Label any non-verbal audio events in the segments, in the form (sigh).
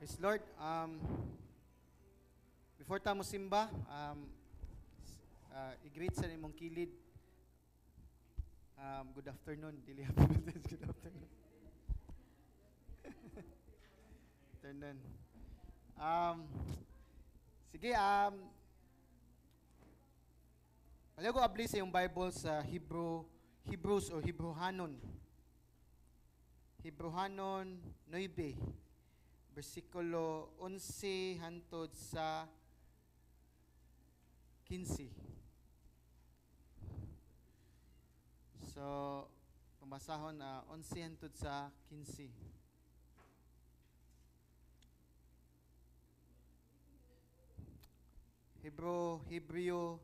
Praise Lord. Um, before ta mo simba, um, uh, i-greet sa imong kilid. Um, good afternoon. Dili (laughs) good afternoon. (laughs) afternoon. Um, sige, um, Palayo ko abli sa yung Bible sa Hebrew, Hebrews or Hebrewanon. Hebrewanon 9, versikulo 11 hantod sa 15. So, pambasahon na 11 hantod sa 15. Hebrew, Hebreo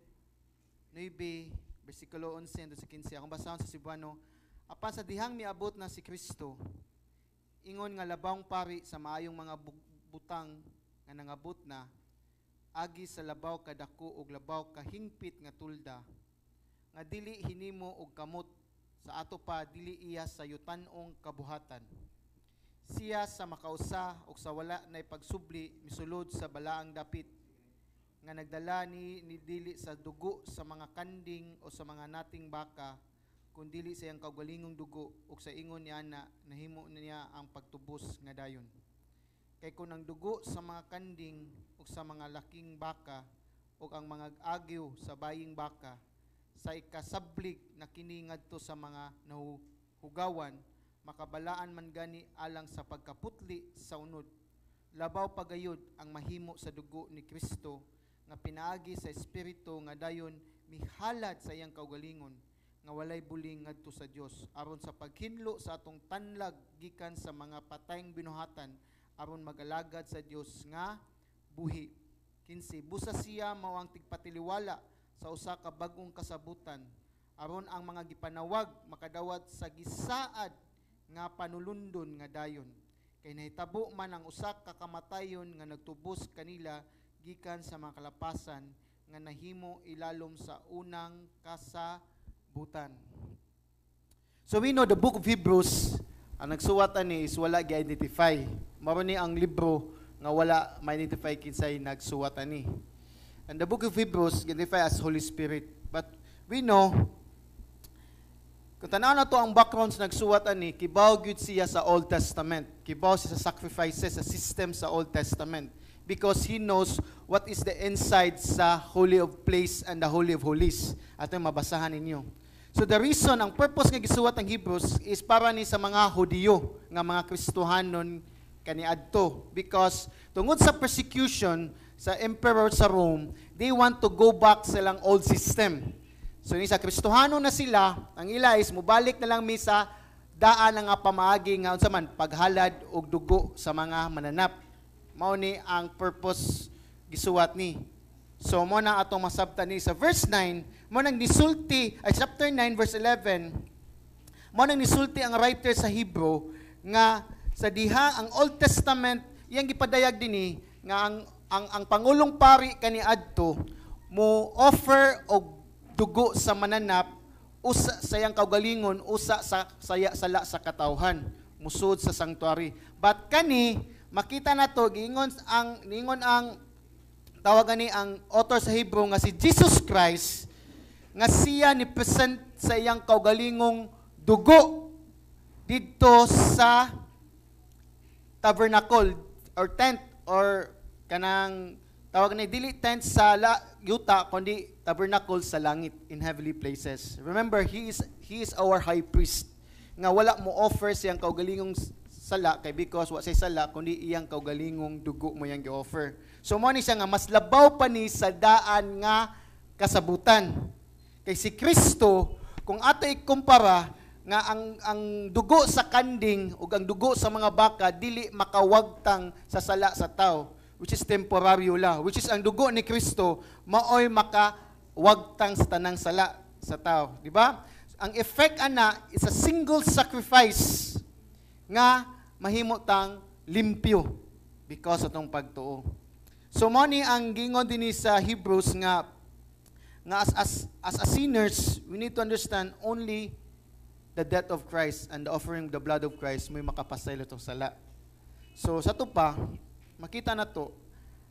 9, versikulo 11 hangtod sa 15. Akong basahon sa Cebuano, apan sa dihang miabot na si Kristo, ingon nga labawng pari sa maayong mga bu- butang nga nangabot na, agi sa labaw kadako og labaw kahingpit nga tulda, nga dili hinimo og kamot sa ato pa dili iya sa yutan-ong kabuhatan. Siya sa makausa og sa wala na pagsubli misulod sa balaang dapit nga nagdala ni, ni dili sa dugo sa mga kanding o sa mga nating baka kun dili sa iyang kaugalingong dugo ug sa ingon niya na nahimo niya ang pagtubos nga dayon. Kay kung ang dugo sa mga kanding ug sa mga laking baka ug ang mga agyo sa baying baka sa ikasablig na kini ngadto sa mga nahugawan makabalaan man gani alang sa pagkaputli sa unod. Labaw pagayod ang mahimo sa dugo ni Kristo nga pinaagi sa espiritu nga dayon mihalad sa iyang kaugalingon nga walay buling ngadto sa Dios aron sa paghinlo sa atong tanlag gikan sa mga patayng binuhatan aron magalagad sa Dios nga buhi. Kinsi busa siya mao ang tigpatiliwala sa usa ka bag-ong kasabutan. Aron ang mga gipanawag makadawat sa gisaad nga panulundon nga dayon. Kay nahitabo man ang usa ka kamatayon nga nagtubos kanila gikan sa mga kalapasan nga nahimo ilalom sa unang kasabutan. So we know the book of Hebrews, ang nagsuwat ani is wala gi-identify. Mao ni ang libro nga wala ma-identify kinsay nagsuwat ani. And the book of Hebrews identify as Holy Spirit. But we know kung tanaw na to ang background sa nagsuwat ani, kibaw gyud siya sa Old Testament. Kibaw siya sa sacrifices, sa system sa Old Testament because he knows what is the inside sa Holy of Place and the Holy of Holies. Ato mabasahan ninyo. So the reason, ang purpose nga gisuwat ng Hebrews is para ni sa mga Hudiyo, nga mga Kristohanon kaniadto. Because tungod sa persecution sa emperor sa Rome, they want to go back sa ilang old system. So ni sa Kristohano na sila, ang ila is mubalik na lang mi sa daan nga pamaagi nga unsa man paghalad og dugo sa mga mananap mao ni ang purpose gisuwat ni. So mo na atong masabtan ni sa verse 9, mo nang nisulti ay chapter 9 verse 11. Mo nang nisulti ang writer sa Hebrew nga sa diha ang Old Testament iyang gipadayag dinhi nga ang ang ang pangulong pari kani adto mo offer og dugo sa mananap usa sa iyang kaugalingon usa sa saya sala sa katawhan musud sa sanctuary. But kani makita na to giingon ang ningon ang tawagan ni ang author sa Hebrew nga si Jesus Christ nga siya ni present sa iyang kaugalingong dugo didto sa tabernacle or tent or kanang tawag ni dili tent sa la, yuta kundi tabernacle sa langit in heavenly places. Remember, he is he is our high priest nga wala mo offer siyang kaugalingong sala kay because wa say sala kundi iyang kaugalingong dugo mo yang gi-offer. So mo ni siya nga mas labaw pa ni sa daan nga kasabutan. Kay si Kristo kung ato ikumpara nga ang ang dugo sa kanding ug ang dugo sa mga baka dili makawagtang sa sala sa tao which is temporaryo la. Which is ang dugo ni Kristo maoy makawagtang sa tanang sala sa tao di ba? Ang effect ana is a single sacrifice nga mahimo tang limpyo because atong pagtuo. So mo ni ang gingon dinhi sa Hebrews nga nga as, as, as a sinners, we need to understand only the death of Christ and the offering of the blood of Christ may makapasaylo itong sala. So sa to pa, makita na to,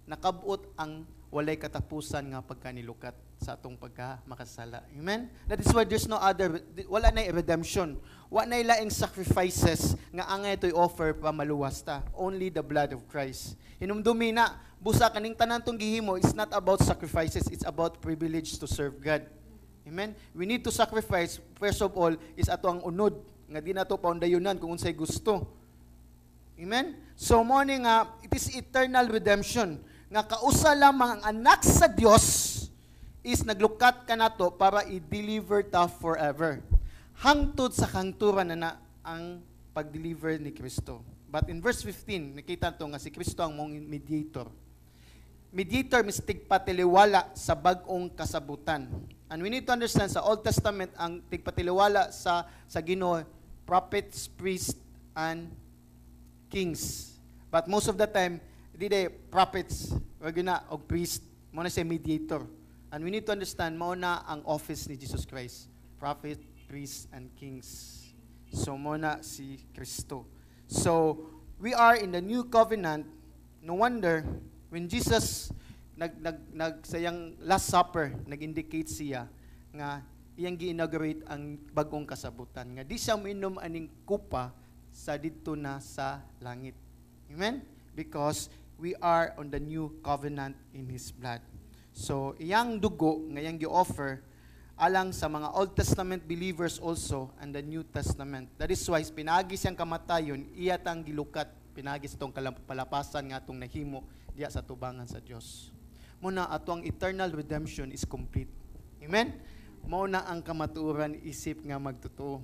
nakabot ang walay katapusan nga pagkanilukat sa atong pagka makasala. Amen? That is why there's no other, wala na redemption. Wala na ilaing sacrifices nga angay ito'y offer pa maluwas ta. Only the blood of Christ. Hinumdumi na, busa kaning tanan tong gihimo, it's not about sacrifices, it's about privilege to serve God. Amen? We need to sacrifice, first of all, is ato ang unod, nga di na to paundayunan kung unsay gusto. Amen? So, morning nga, it is eternal redemption nga kausa lamang ang anak sa Dios is naglukat ka nato para i-deliver ta forever. Hangtod sa kangturan na na ang pag-deliver ni Kristo. But in verse 15, nakita to nga si Kristo ang mong mediator. Mediator means tigpatiliwala sa bagong kasabutan. And we need to understand sa Old Testament ang tigpatiliwala sa sa Ginoo prophets, priests and kings. But most of the time di day prophets wag na og priest mo na siya mediator and we need to understand mo na ang office ni Jesus Christ prophet priests and kings so mo na si Kristo so we are in the new covenant no wonder when Jesus nag nag nag sayang last supper nag-indicate siya nga iyang gi-inaugurate ang bagong kasabutan nga di siya minom aning kupa sa didto na sa langit amen because we are on the new covenant in His blood. So, iyang dugo nga gi-offer alang sa mga Old Testament believers also and the New Testament. That is why pinagi siyang kamatayon, iya tang gilukat, pinagi sa tong palapasan nga atong nahimo diya sa tubangan sa Dios. Muna atong eternal redemption is complete. Amen. Mao na ang kamatuoran isip nga magtotoo.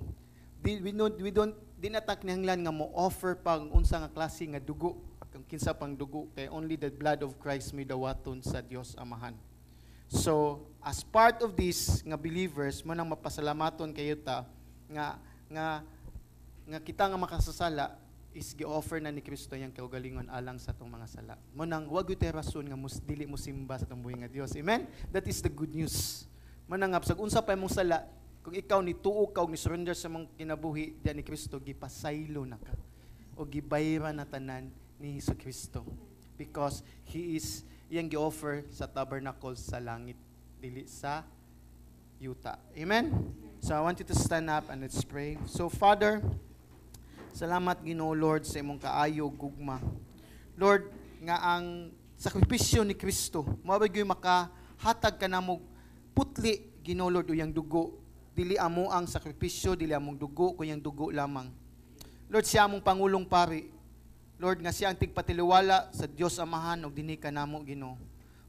Di, we don't we don't dinatak nihanglan nga mo offer pang unsa nga klase nga dugo kung kinsa pang dugo kay only the blood of Christ may dawaton sa Dios Amahan. So, as part of this nga believers mo nang mapasalamaton kayo ta nga nga nga kita nga makasasala is gi-offer na ni Kristo yang kaugalingon alang sa atong mga sala. Mo nang wag gyud rason nga mus dili mo simba sa atong buhi nga Dios. Amen. That is the good news. Mo nang sa unsa pa imong sala kung ikaw ni tuo ka ni surrender sa mong kinabuhi diyan ni Kristo gipasaylo na ka o gibayra na tanan ni Hesus Kristo because He is iyang gi-offer sa tabernacle sa langit dili sa yuta. Amen? So I want you to stand up and let's pray. So Father, salamat Ginoo Lord sa imong kaayo gugma. Lord, nga ang sakripisyo ni Kristo, mao gyud makahatag ka namo putli Ginoo Lord uyang dugo. Dili amo ang sakripisyo, dili among dugo, kuyang dugo lamang. Lord, siya among pangulong pari, Lord nga siya ang tigpatiliwala sa Dios Amahan ug dinhi kanamo Ginoo.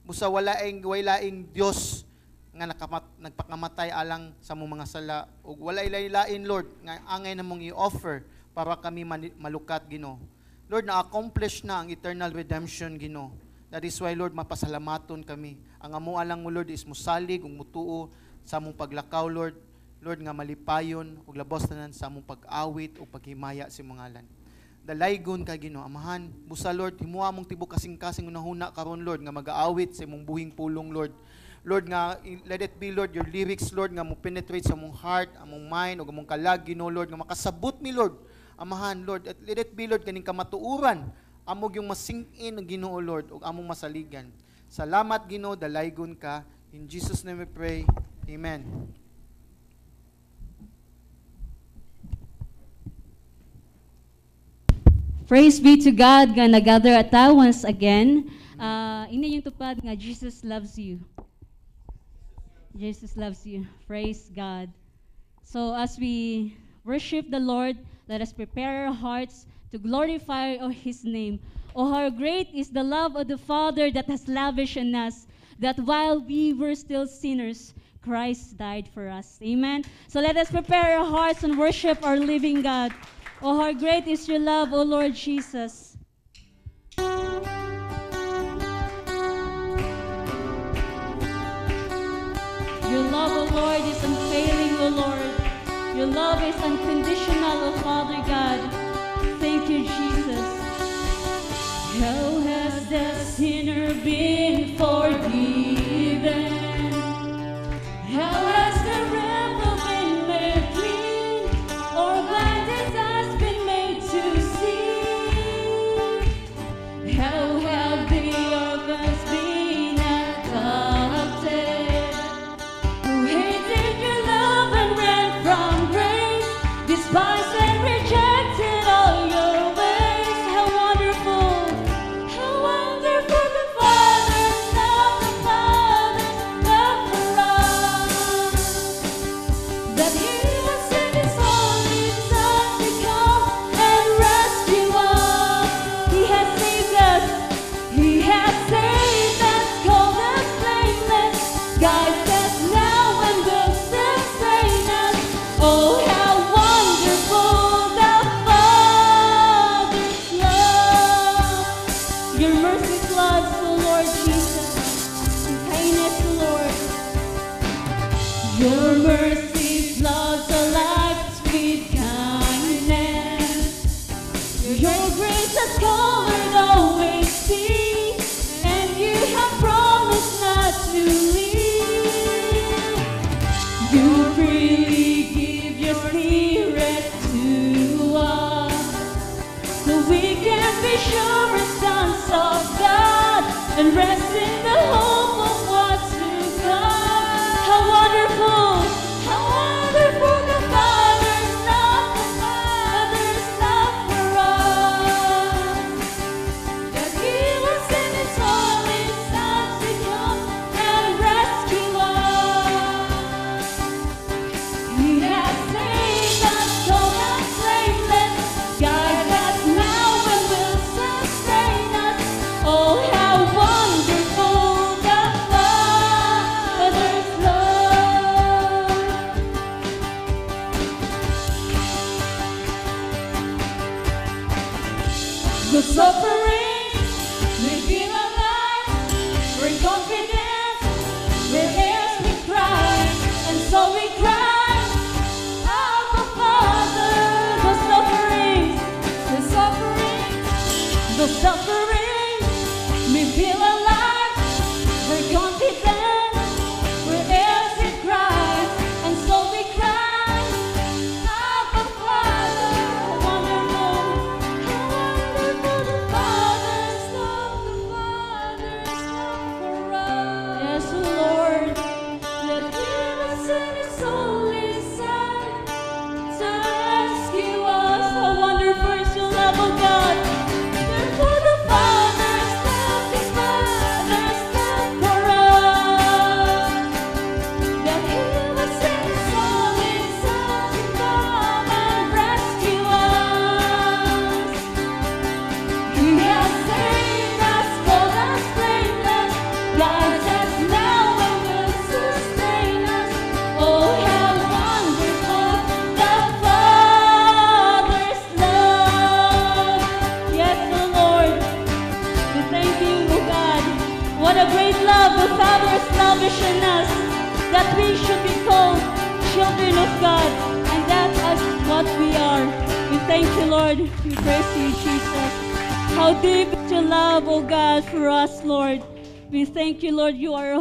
Busa wala ing walaing Dios nga nakamat, nagpakamatay alang sa mong mga sala ug wala ilain Lord nga angay namong i-offer para kami malukat Ginoo. Lord na-accomplish na ang eternal redemption Ginoo. That is why Lord mapasalamaton kami. Ang amo alang mo Lord is musalig ug mutuo sa among paglakaw Lord. Lord nga malipayon ug labos tanan sa among pag-awit ug paghimaya si mga ngalan dalaygon ka Ginoo amahan busa Lord himuha mong tibok kasing-kasing unahuna karon Lord nga mag-aawit sa imong buhing pulong Lord Lord nga let it be Lord your lyrics Lord nga mo penetrate sa mong heart among mind ug among kalag Ginoo Lord nga makasabot mi Lord amahan Lord at let it be Lord kaning kamatuuran amog yung masing-in ng Ginoo Lord ug among masaligan salamat Ginoo dalaygon ka in Jesus name we pray amen Praise be to God nga nagather at once again. Uh, ina yung tupad nga Jesus loves you. Jesus loves you. Praise God. So as we worship the Lord, let us prepare our hearts to glorify oh, His name. Oh, how great is the love of the Father that has lavished on us, that while we were still sinners, Christ died for us. Amen. So let us prepare our hearts and worship our living God. Oh, how great is your love, O Lord Jesus. Your love, O Lord, is unfailing, O Lord. Your love is unconditional, O Father God. Thank you, Jesus. How has the sinner been forgiven? You, Lord. You are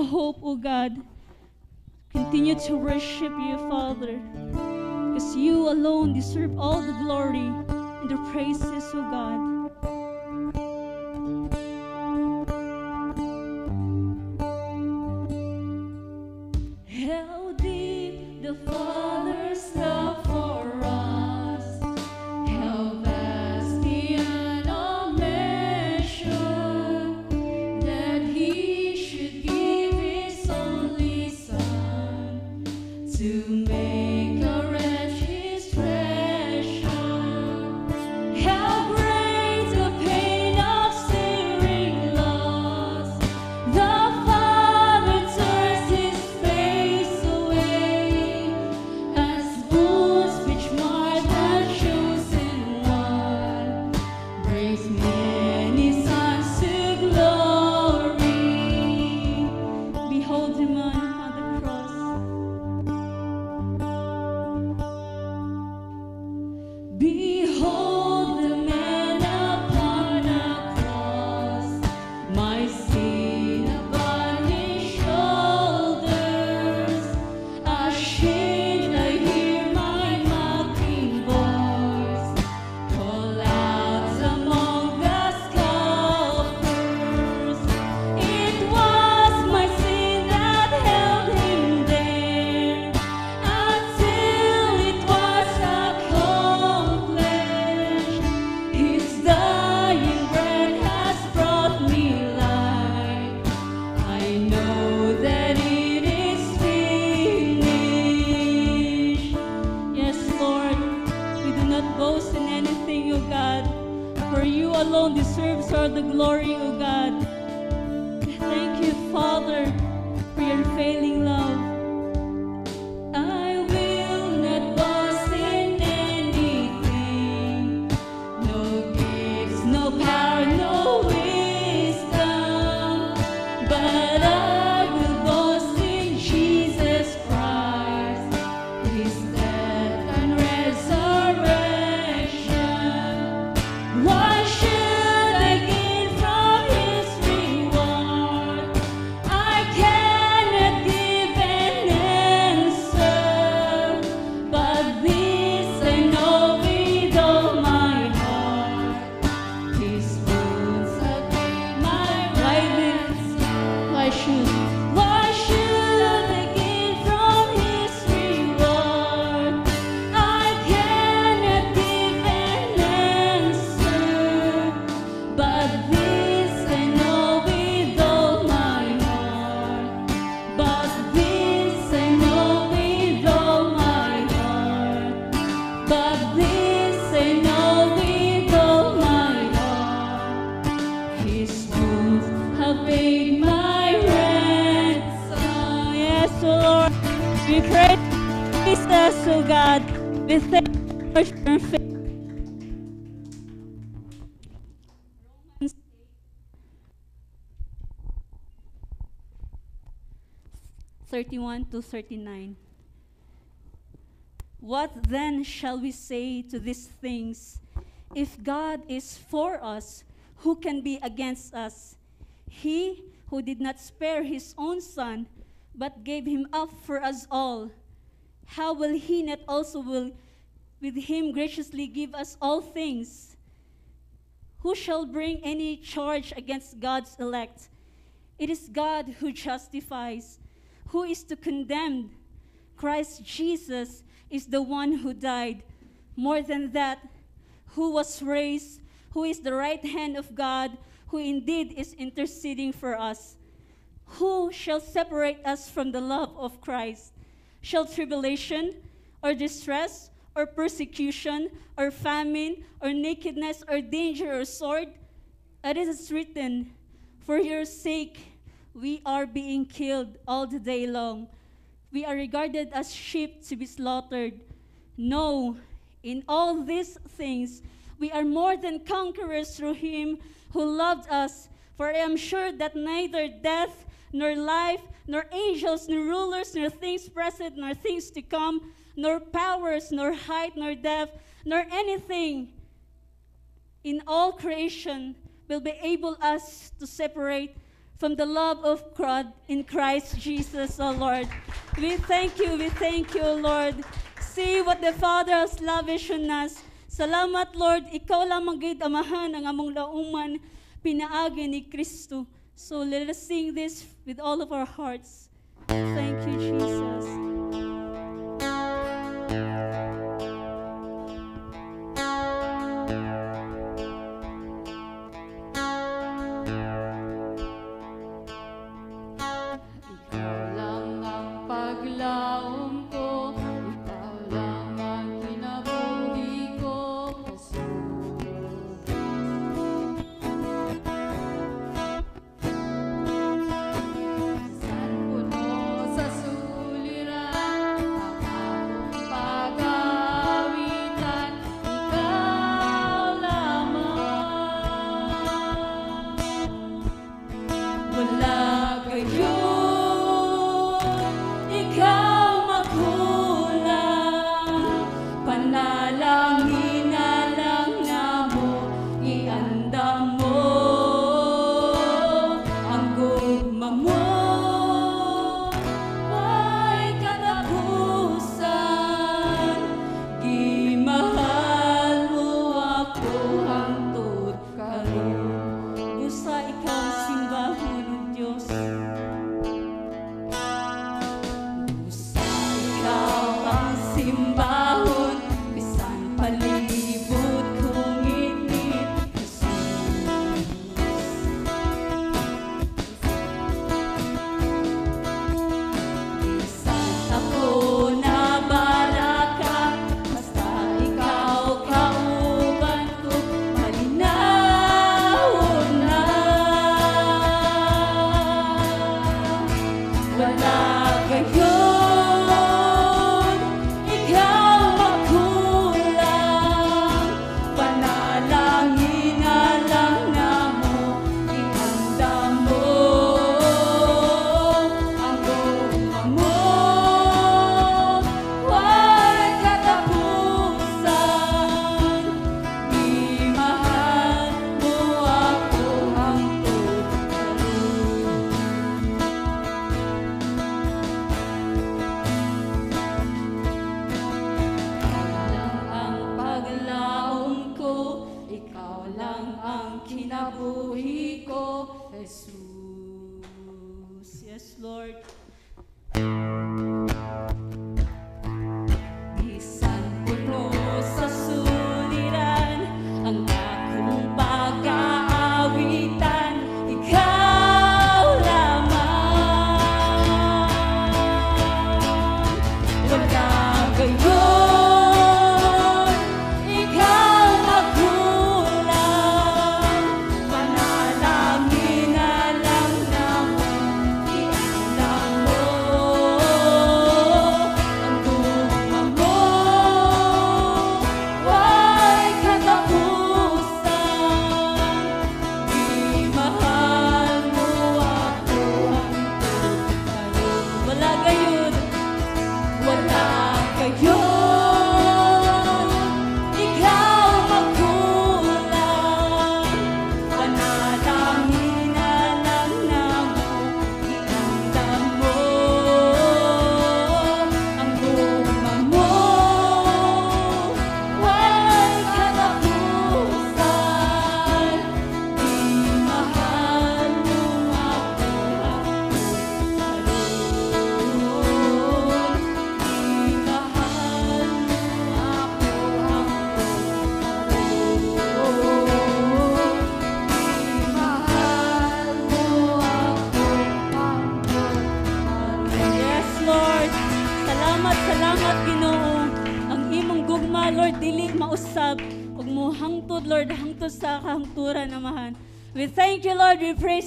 31 to 39. What then shall we say to these things? If God is for us, who can be against us? He who did not spare his own son, but gave him up for us all, how will he not also will with him graciously give us all things? Who shall bring any charge against God's elect? It is God who justifies. Who is to condemn? Christ Jesus is the one who died. More than that, who was raised, who is the right hand of God, who indeed is interceding for us. Who shall separate us from the love of Christ? Shall tribulation, or distress, or persecution, or famine, or nakedness, or danger, or sword? It is written, For your sake we are being killed all the day long. We are regarded as sheep to be slaughtered. No, in all these things we are more than conquerors through him who loved us. For I am sure that neither death, nor life, nor angels, nor rulers, nor things present, nor things to come, nor powers, nor height, nor depth, nor anything in all creation will be able us to separate from the love of God in Christ Jesus, our Lord. We thank you, we thank you, Lord. See what the Father has lavished on us. Salamat, Lord. Ikaw lamang gid amahan ang among lauman pinaagi ni Kristo. So let us sing this with all of our hearts. Thank you,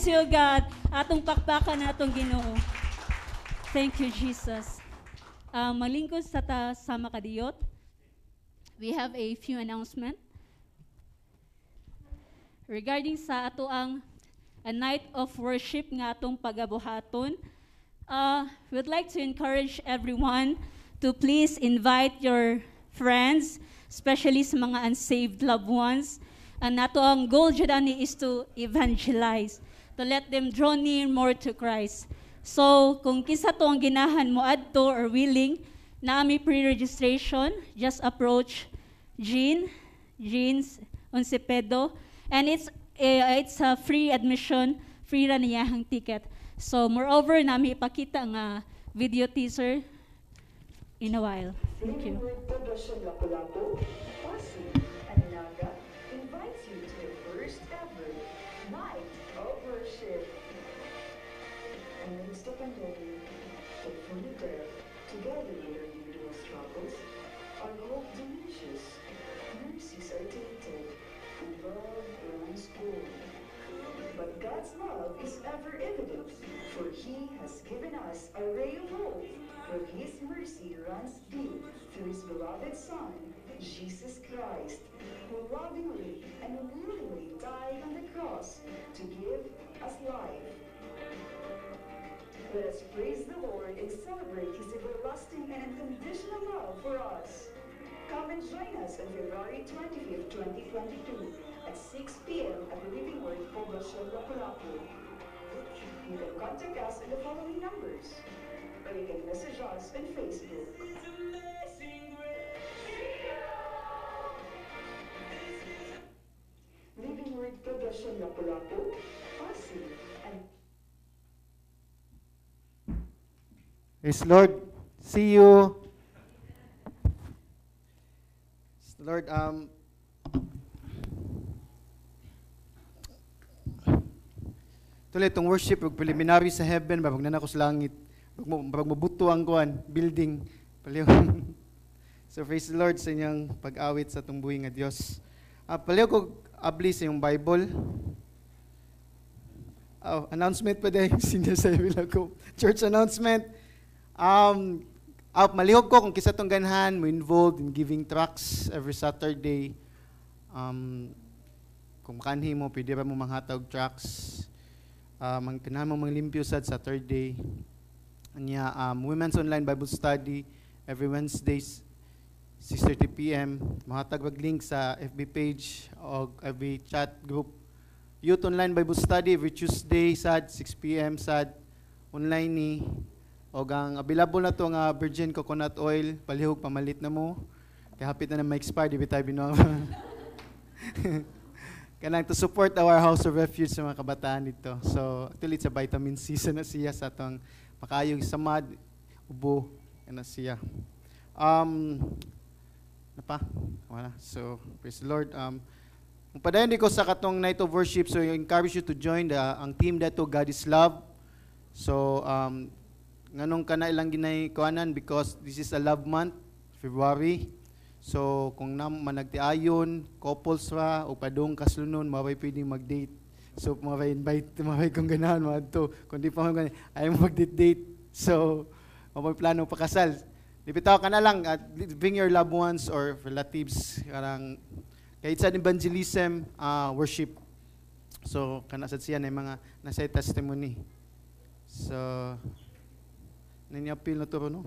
you, God. Atong pakpakan natong Ginoo. Thank you, Jesus. Uh, malingkod sa ta sama kadiyot. We have a few announcement regarding sa ato ang a night of worship nga atong pagabuhaton. Uh, we'd like to encourage everyone to please invite your friends, especially sa mga unsaved loved ones. And nato ang goal jud ani is to evangelize, to let them draw near more to Christ. So, kung kisa to ang ginahan mo adto or willing, na may pre-registration, just approach Jean, Jean's Onsepedo, and it's eh, it's a free admission, free ra niyahang ticket. So, moreover, nami ipakita nga video teaser in a while. Thank you. Love is ever evident, for He has given us a ray of hope, for His mercy runs deep through His beloved Son, Jesus Christ, who lovingly and willingly died on the cross to give us life. Let us praise the Lord and celebrate His everlasting and unconditional love for us. Come and join us on February 25th, 2022 at 6 p.m. at the Living Word Poblacion Lapu-Lapu. You can contact us on the following numbers, or you can message us on Facebook. Living Word Poblacion Lapu-Lapu, Pasig, and Praise Lord. See you. Lord, um, tuloy itong worship, ug preliminary sa heaven, babag na ako sa langit. Babag mabuto ang kuan, building. (laughs) Paliw. so praise the Lord sa inyong pag-awit sa buhay nga Diyos. Uh, paliw ko abli sa yung Bible. Oh, announcement pa din, (laughs) senior sa ko. Church announcement. Um, uh, malihog ko kung kisa tong ganhan mo involved in giving tracts every Saturday. Um, kung makanhi mo, pwede ba mo manghatag tracts. Um, ang kanahan mo manglimpyo sad Saturday. Anya, um, Women's Online Bible Study every Wednesdays 6.30 p.m. Mahatag wag link sa FB page o every chat group. Youth Online Bible Study every Tuesday sad 6 p.m. sad online ni o ang available na to nga virgin coconut oil palihog pamalit na mo kay hapit na na ma-expire di bitay binuang (laughs) kanang to support our house of refuge sa mga kabataan dito. So, actually sa vitamin C sa na siya sa atong makayong samad ubo na siya. Um na pa? Wala. So, praise the Lord. Um padayon ko sa katong night of worship, so I encourage you to join the ang team dato God is Love. So, um nganong kana ilang ginay kuanan because this is a love month, February. So, kung nam managtiayon, couples ra o padung kaslunon, mabay pwedeng mag-date. So, mabay invite, (laughs) mabay kung ganahan mo to. Kung di pa ganyan, ayaw mag-date. So, mabay plano pakasal. Lipitaw ka na lang at bring your loved ones or relatives karang kahit sa evangelism uh, worship. So, kana sa siya na mga nasa testimony. So, Nanyapil na turo, no?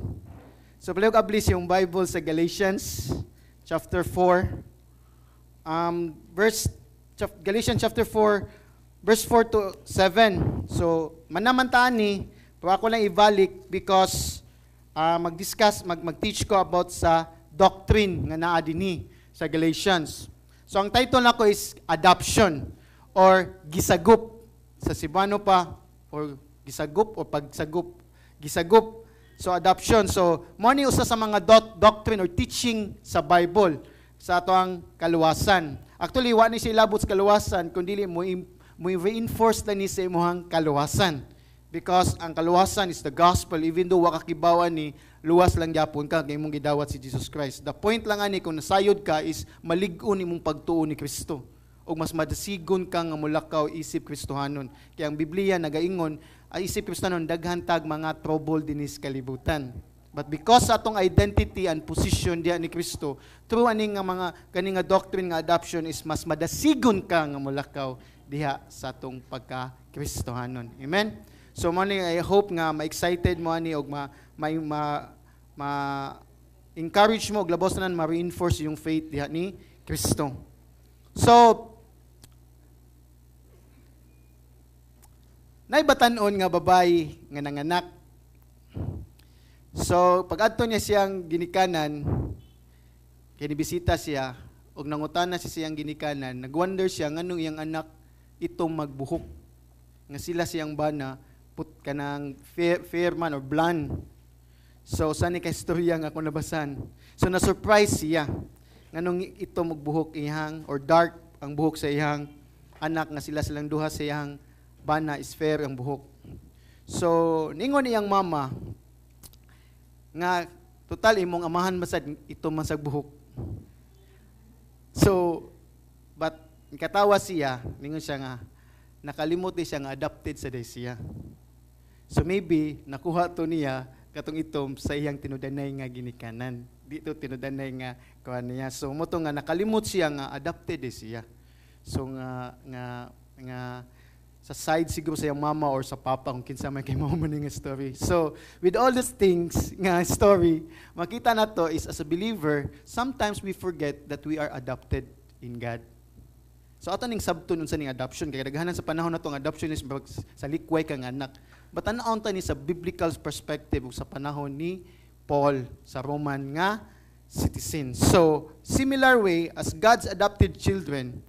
So, pala ka please yung Bible sa Galatians chapter 4. Um, verse, Galatians chapter 4, verse 4 to 7. So, manamantaan ni, pero ako lang ibalik because uh, mag-discuss, mag- mag-teach ko about sa doctrine nga naa dinhi sa Galatians. So, ang title nako is Adoption or Gisagup. Sa Sibano pa, or Gisagup or Pagsagup. Gisagup. So adoption. So mo ni usa sa mga doc- doctrine or teaching sa Bible sa ato ang kaluwasan. Actually wa ni siya labot sa kaluwasan kundi mo mo reinforce na ni sa imong kaluwasan. Because ang kaluwasan is the gospel even though wa ka kibawan ni luwas lang gyapon ka kay imong gidawat si Jesus Christ. The point lang ani kung nasayod ka is malig-on imong pagtuo ni Kristo o mas madasigon ka nga mulakaw isip Kristohanon. Kaya ang Biblia nagaingon ay isip Kristohanon daghan tag mga trouble dinis kalibutan. But because sa atong identity and position diya ni Kristo, through ani nga mga kani nga doctrine nga adoption is mas madasigon ka nga mulakaw diha sa atong pagka Kristohanon. Amen. So mo I hope nga ma-excited mo ani og ma may ma, ma encourage mo og labos na ma-reinforce yung faith diha ni Kristo. So, naibatanon nga babae nga nanganak. So, pag adto niya siyang ginikanan, kaya bisita siya, og nangutan na siya siyang ginikanan, nagwonder siya nganong iyang anak itong magbuhok. Nga sila siyang bana, put ka ng fair, man or blonde. So, saan ni ka-istorya nga ako nabasan. So, na-surprise siya. Nganong ito magbuhok iyang, or dark ang buhok sa iyang anak nga sila silang duha sa iyang bana is fair ang buhok. So, ningon iyang mama, nga total imong amahan masad ito masag buhok. So, but katawa siya, ningon siya nga, nakalimot di siya nga adopted sa day siya. So maybe, nakuha to niya, katong itom sa iyang tinudanay nga ginikanan. Dito tinudanay nga kuha niya. So mo nga nakalimot siya nga adopted di siya. So nga nga nga sa side siguro sa iyang mama or sa papa kung kinsa may kay mao man nga story. So with all these things nga (laughs) story, makita na to is as a believer, sometimes we forget that we are adopted in God. So ato ning sabton unsa ning adoption kay daghanan sa panahon nato ang adoption is sa likway kang anak. But tan-aon ta ni sa biblical perspective sa panahon ni Paul sa Roman nga citizen. So similar way as God's adopted children,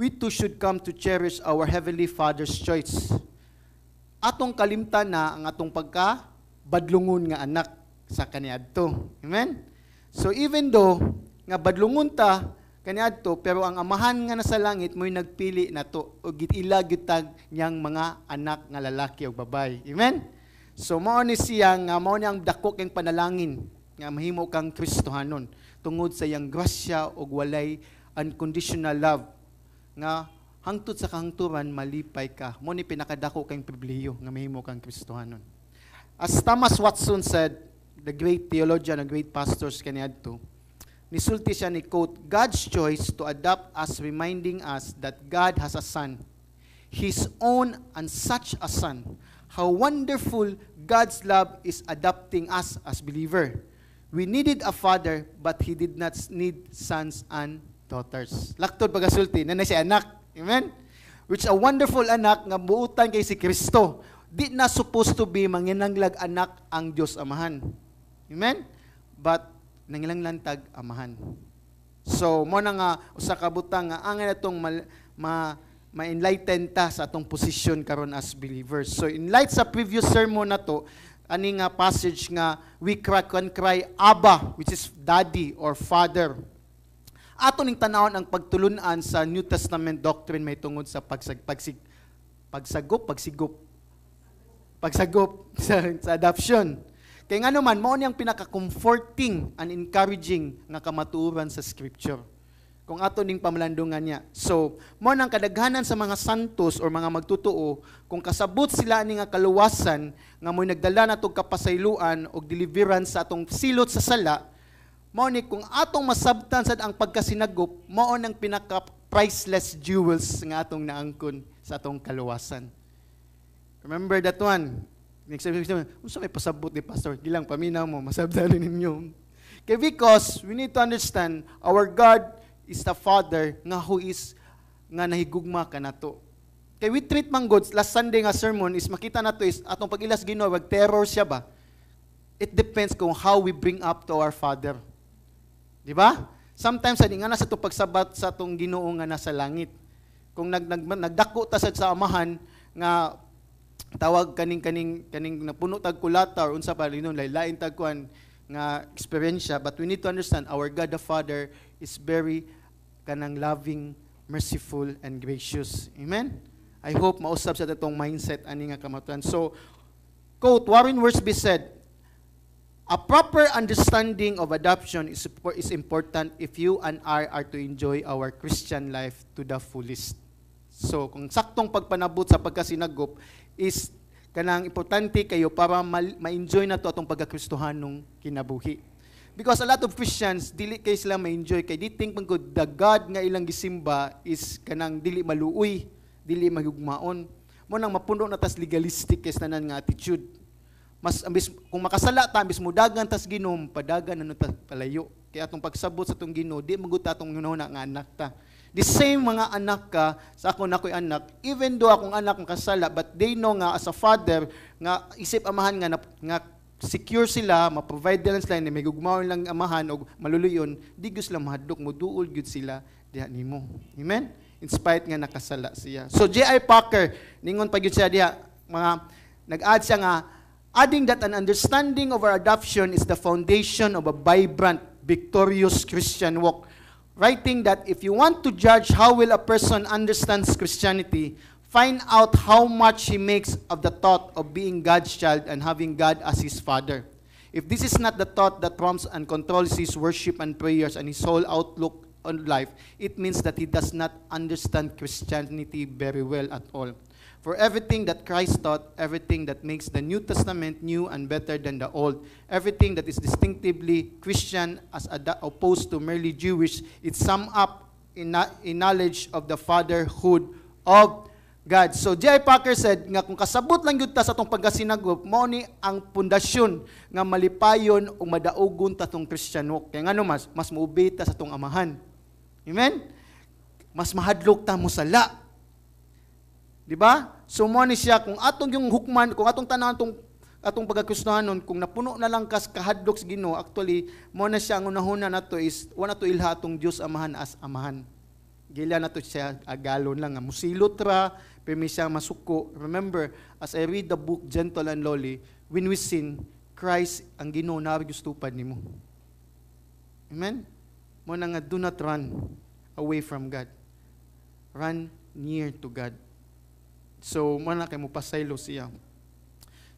we too should come to cherish our heavenly Father's choice. Atong kalimtan na ang atong pagka badlungon nga anak sa kaniadto. Amen. So even though nga badlungon ta kaniadto pero ang amahan nga nasa langit mo'y nagpili na to o gitila gitag niyang mga anak nga lalaki o babae. Amen? So mao ni siya nga mao ni ang dako kang panalangin nga mahimo kang Kristohanon tungod sa iyang grasya o walay unconditional love nga hangtod sa kahangturan malipay ka. Mo ni pinakadako kang pribilehiyo nga mahimo kang Kristohanon. As Thomas Watson said, the great theologian and great pastors kaniadto, nisulti siya ni quote, God's choice to adopt us reminding us that God has a son, His own and such a son. How wonderful God's love is adopting us as believer. We needed a father, but He did not need sons and daughters. Laktod pagasulti, nanay si anak. Amen? Which a wonderful anak nga buutan kay si Kristo. Di na supposed to be manginanglag anak ang Diyos Amahan. Amen? But nangilang lantag amahan. So mo na nga usa ka butang nga ang natong mal, ma ma-enlighten ta sa atong position karon as believers. So in light sa previous sermon na to, ani nga passage nga we cry can cry Abba, which is daddy or father. Ato ning tanawon ang pagtulunan sa New Testament doctrine may tungod sa pagsag, pagsig, pagsagop, pagsigop, pagsagop (laughs) sa, sa adoption. Kaya nga naman, mao niyang pinaka-comforting and encouraging nga kamatuoran sa scripture. Kung ato ning pamalandungan niya. So, mo nang kadaghanan sa mga santos or mga magtutuo, kung kasabot sila ni nga kaluwasan, nga mo nagdala na kapasayloan o deliverance sa atong silot sa sala, ni kung atong masabtan sad ang pagkasinagop, mao nang pinaka priceless jewels nga atong naangkon sa atong kaluwasan. Remember that one? Next time, unsa may pasabot ni pastor? Di lang paminaw mo, masabtan ninyo. Okay, because we need to understand our God is the Father nga who is nga nahigugma ka nato. Kay we treat man goods, last Sunday nga sermon is makita nato is atong pagilas Ginoo wag terror siya ba? It depends kung how we bring up to our Father. Di ba? Sometimes ani nga na sa to pagsabat sa atong Ginoo nga nasa langit. Kung nag, nag nagdako ta sa amahan nga tawag kaning kaning kaning napuno tag kulata or unsa pa linon lain tag kuan nga experience but we need to understand our God the Father is very kanang loving, merciful and gracious. Amen. I hope mausab sa tatong mindset ani nga kamatuan. So quote Warren Worsby said, A proper understanding of adoption is, is important if you and I are to enjoy our Christian life to the fullest. So, kung saktong pagpanabot sa pagkasinagop is kanang importante kayo para ma-enjoy na to atong pagkakristohanong kinabuhi. Because a lot of Christians dili kay sila ma-enjoy kay di think man good the God nga ilang gisimba is kanang dili maluoy, dili magugmaon. Mo nang mapuno na tas legalistic kay nga attitude. Mas ambis kung makasala ta ambis mudagan tas ginom, padagan ano ta palayo. Kaya atong pagsabot sa tong Ginoo, di magut atong nga anak ta. The same mga anak ka, sa ako na ko'y anak, even though akong anak ang kasala, but they know nga as a father, nga isip amahan nga, na, nga secure sila, ma-provide nila sila, may gugmawin lang amahan o maluluyon, di gusto lang mahadlok mo, duol good sila, diha nimo. Amen? In spite nga nakasala siya. So J.I. Packer, ningon pa siya diha, mga, nag-add siya nga, adding that an understanding of our adoption is the foundation of a vibrant, victorious Christian walk writing that if you want to judge how well a person understands Christianity, find out how much he makes of the thought of being God's child and having God as his father. If this is not the thought that prompts and controls his worship and prayers and his whole outlook on life, it means that he does not understand Christianity very well at all. For everything that Christ taught, everything that makes the New Testament new and better than the Old, everything that is distinctively Christian as opposed to merely Jewish, it's summed up in, in knowledge of the fatherhood of God. So J.I. Packer said nga kung kasabot lang gyud ta sa atong pagkasinagop, mao ni ang pundasyon nga malipayon o madaugon ta tong Kristiyano. Kaya ngano mas mas muobey ta sa atong amahan. Amen. Mas mahadlok ta mo sala Di ba? So mo ni siya kung atong yung hukman, kung atong tanan tong atong pagkakristohanon kung napuno na lang kas kahadlok sa Ginoo actually mo na siya ang unahuna nato is wala to ilha atong Dios amahan as amahan. Gila na to siya agalon lang nga musilot ra permi siya masuko. Remember as I read the book Gentle and Lowly when we sin Christ ang Ginoo na gustupad nimo. Amen? Mo na nga do not run away from God. Run near to God So, mo na kay mo pasaylo siya.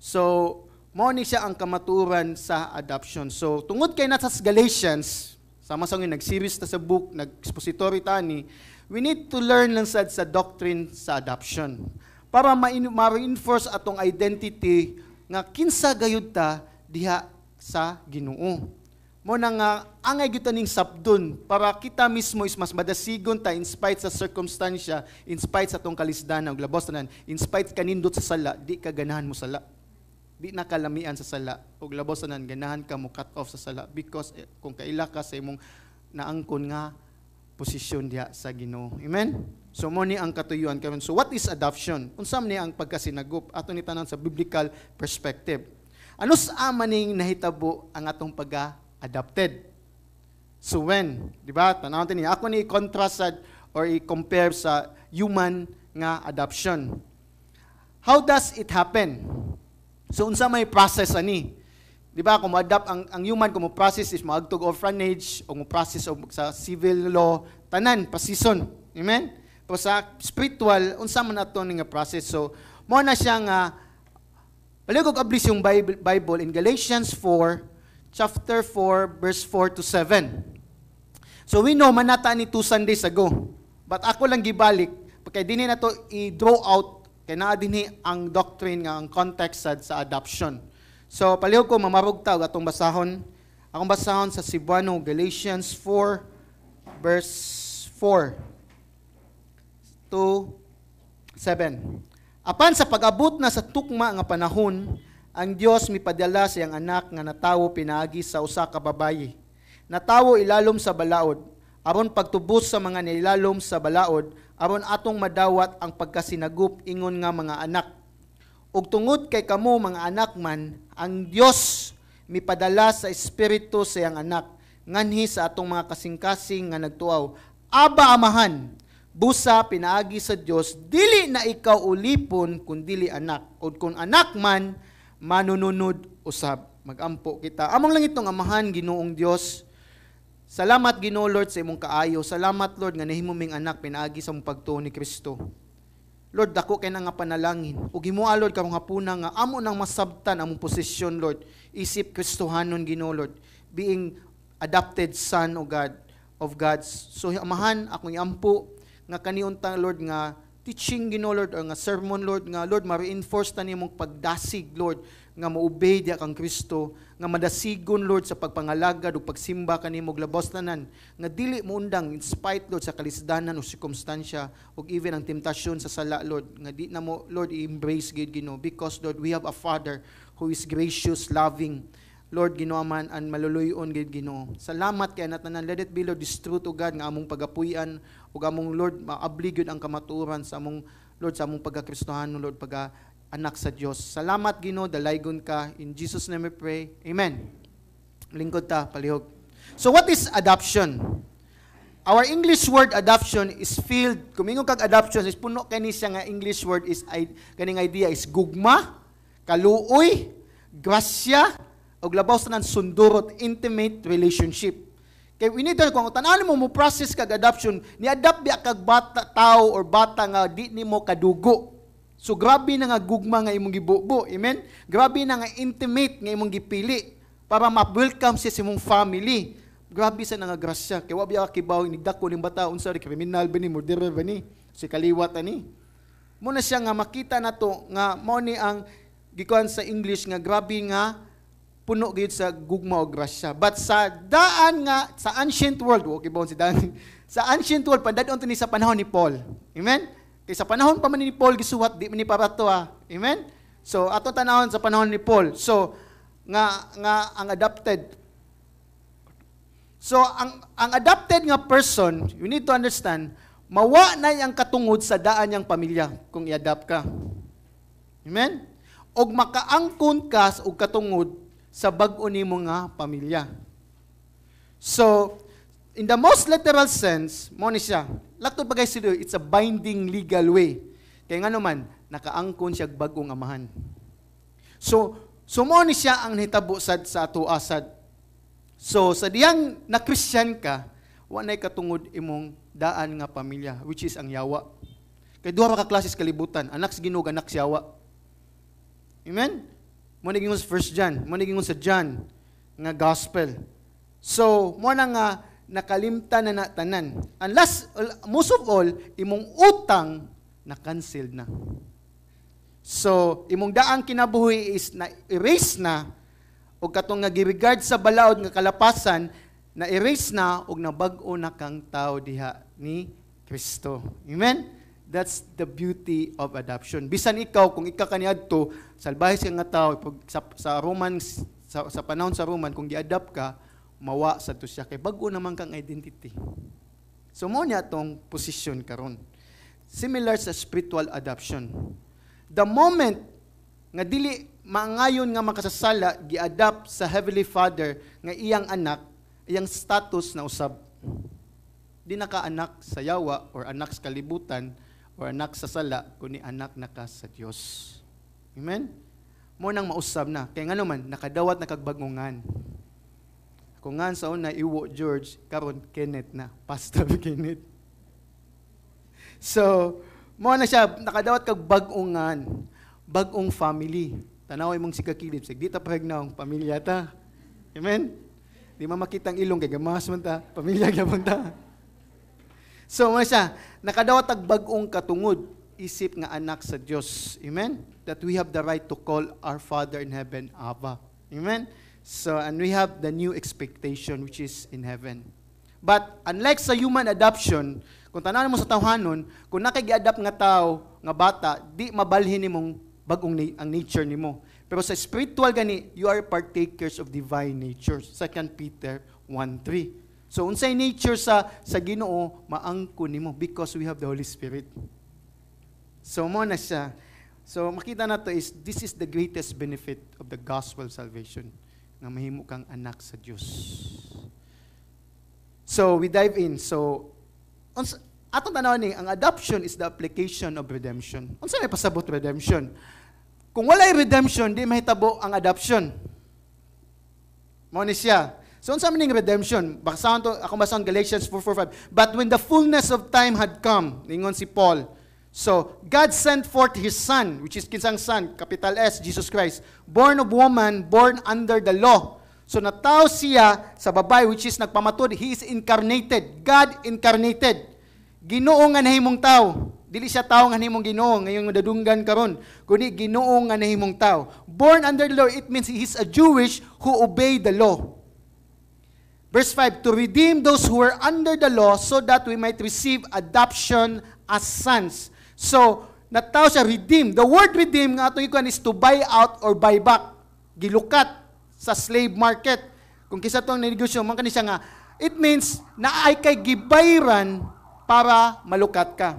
So, mo ni siya ang kamaturan sa adoption. So, tungod kay natas Galatians, sama sa nag-series ta sa book, nag-expository tani, we need to learn lang sad sa doctrine sa adoption. Para ma-reinforce atong identity nga kinsa gayud ta diha sa Ginoo mo na nga angay gyud ning sabdon para kita mismo is mas madasigon ta in spite sa circumstansya in spite sa tong kalisdan ug labos tanan in spite kanindot sa sala di ka ganahan mo sala. Di na kalamian sa sala ug labos tanan ganahan ka mo cut off sa sala because eh, kung kaila ka sa imong naangkon nga posisyon diha sa Ginoo. Amen? So mo ni ang katuyuan karon. So what is adoption? Unsam ni ang pagkasinagop? Ato ni tanan sa biblical perspective. Ano sa maning nahitabo ang atong pagka adopted. So when, di ba, tanawin niya, ako ni contrast or i-compare sa human nga adoption. How does it happen? So unsa may process ani? Di ba kung adapt ang, ang human kung process is maagtog orphanage o mo process og sa civil law tanan pasison. Amen? Pero sa spiritual unsa man ato nga process. So mo na siya nga Paligog ablis yung Bible, Bible in Galatians 4 chapter 4 verse 4 to 7. So we know manata ni two Sundays ago. But ako lang gibalik kay dinhi na to i-draw out kay naa dinhi ang doctrine nga ang context sad sa adoption. So palihog ko mamarog ta atong basahon. Akong basahon sa Cebuano Galatians 4 verse 4 to 7. Apan sa pag-abot na sa tukma nga panahon, ang Dios mipadala siyang anak nga natawo pinaagi sa usa ka babayi. Natawo ilalom sa balaod, aron pagtubos sa mga nilalom sa balaod, aron atong madawat ang pagkasinagup ingon nga mga anak. Ug tungod kay kamo mga anak man, ang Dios mipadala sa espiritu sa iyang anak nganhi sa atong mga kasing-kasing nga nagtuaw. Aba amahan, busa pinaagi sa Dios, dili na ikaw ulipon kun dili anak. Ug kun anak man, manununod usab. Magampo kita. Among lang itong amahan Ginoong Dios. Salamat Ginoo Lord sa imong kaayo. Salamat Lord nga nahimo ming anak pinaagi sa mong pagtuo ni Kristo. Lord, dako kay nga panalangin. Ug himuha Lord karong hapuna nga amo nang masabtan among posisyon Lord. Isip Kristohanon Ginoo Lord, being adopted son of God of God's. So amahan akong iampo nga kaniunta Lord nga teaching Ginoo Lord or nga sermon Lord nga Lord ma-reinforce ta nimong pagdasig Lord nga moobey dia kang Kristo nga madasigon Lord sa pagpangalagad ug pagsimba kanimo labos tanan nga dili mo undang in spite Lord sa kalisdanan o sirkumstansya ug even ang temptasyon sa sala Lord nga di na mo Lord i-embrace gid Ginoo because Lord we have a Father who is gracious loving Lord Ginoo man an maluluyon gid Ginoo salamat kay natanan let it be Lord this truth o God nga among pagapuy-an ug among Lord maabli ang kamatuoran sa among Lord sa among pagkakristohano Lord pagka anak sa Dios. Salamat Ginoo, dalaygon ka. In Jesus name we pray. Amen. Lingkod ta palihog. So what is adoption? Our English word adoption is filled, kumingon kag adoption is puno kani siya nga English word is kaning idea is gugma, kaluoy, grasya, og labaw sa nan sundurot intimate relationship. Kay we need to kung tanawin mo mo process kag adoption, ni adapt biya kag bata tao or bata nga di nimo kadugo. So grabe na nga gugma nga imong gibubo. Amen? Grabe na nga intimate nga imong gipili para ma-welcome siya sa imong family. Grabe sa nga grasya. Kaya wabi ka kibaw, nigdako ng bata, unsa rin kriminal ba ni, murderer ba ni, si kaliwat ani. Muna siya nga makita na to, nga mo ni ang gikuan sa English nga grabe nga puno gayud sa gugma o grasya. But sa daan nga, sa ancient world, okay ba si daan? (laughs) sa ancient world, pandadon to ni sa panahon ni Paul. Amen? Kay sa panahon pa man ni Paul gisuwat di man ni parato ah. Amen. So ato tanahon sa panahon ni Paul. So nga nga ang adopted So ang ang adopted nga person, you need to understand, mawa na yang katungod sa daan yang pamilya kung i-adopt ka. Amen? Og makaangkon ka og katungod sa bag-o nimo nga pamilya. So, in the most literal sense, mo ni siya, Lato bagay sila, it's a binding legal way. Kaya nga naman, nakaangkon siya bagong amahan. So, sumoni siya ang nahitabo sad sa ato asad. So, sa diyang na Christian ka, wanay katungod imong daan nga pamilya, which is ang yawa. Kay duha ka klases kalibutan, anak sa Ginoo, anak sa yawa. Amen? Mo naging sa First John, mo naging sa John nga gospel. So, mo na nga nakalimta na na tanan. Unless, most of all, imong utang na cancelled na. So, imong daang kinabuhi is na erase na o katong nga giregard sa balaod nga kalapasan na erase na og nabag-o na kang tao diha ni Kristo. Amen? That's the beauty of adoption. Bisan ikaw kung ikaw kaniadto salbahe ka nga tao sa, sa Roman sa, sa panahon sa Roman kung gi-adopt ka mawa sa to siya kay bago naman kang identity. So mo niya tong position karon. Similar sa spiritual adoption. The moment nga dili mangayon nga makasasala gi-adapt sa heavenly Father nga iyang anak, iyang status na usab. Di na ka anak sa yawa or anak sa kalibutan or anak sa sala, kundi anak na ka sa Dios. Amen? Mo nang mausab na. Kaya nga naman, nakadawat na kagbagungan. Kung nga sa una, iwo George, karon Kenneth na. Pastor (laughs) Kenneth. So, mo na siya, nakadawat kag bagungan. Bagong family. Tanaway mong si kakilip. Sig, di ta pregnaw, pamilya ta. Amen? Di ma makitang ilong, kay gamas man ta. Pamilya (laughs) gyapon ta. So, mo siya, nakadawat kag bagong katungod isip nga anak sa Dios. Amen? That we have the right to call our Father in heaven Abba. Amen? So, and we have the new expectation which is in heaven. But unlike sa human adoption, kung tanawan mo sa tawhanon, kung nakigi-adapt nga tao, nga bata, di mabalhin nimong bagong na- ang nature nimo. Pero sa spiritual gani, you are partakers of divine nature. 2 Peter 1:3. So unsay nature sa sa Ginoo maangko nimo because we have the Holy Spirit. So mo na siya. So makita na to is this is the greatest benefit of the gospel salvation nga mahimo kang anak sa Dios. So we dive in. So uns atong tanaw ni ang adoption is the application of redemption. Unsa may pasabot redemption? Kung walay redemption, di mahitabo ang adoption. Mao ni siya. So unsa man ning redemption? Basahan to ako basahan Galatians 4:4-5. But when the fullness of time had come, ningon si Paul, So, God sent forth His Son, which is kinsang Son, capital S, Jesus Christ, born of woman, born under the law. So, natao siya sa babae, which is nagpamatod. He is incarnated. God incarnated. Ginoo nga nahimong tao. Dili siya tao nga nahimong Ginoo, ngayong dadunggan karon. Kundi Ginoo nga nahimong tao. Born under the law, it means he is a Jewish who obey the law. Verse 5, to redeem those who were under the law so that we might receive adoption as sons. So, nataw siya redeem. The word redeem nga atong ikuan is to buy out or buy back. Gilukat sa slave market. Kung kisa tong negosyo, man siya nga, it means na ay kay gibayran para malukat ka.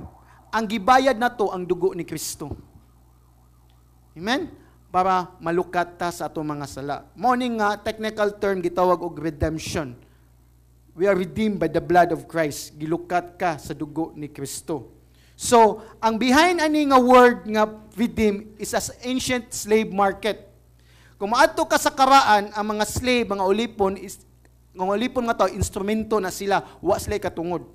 Ang gibayad na to ang dugo ni Kristo. Amen? Para malukat ta sa atong mga sala. Morning nga technical term gitawag og redemption. We are redeemed by the blood of Christ. Gilukat ka sa dugo ni Kristo. So, ang behind ani nga word nga redeem is as ancient slave market. Kung maadto ka sa karaan, ang mga slave, mga ulipon, is, mga ulipon nga to, instrumento na sila, wa sila katungod.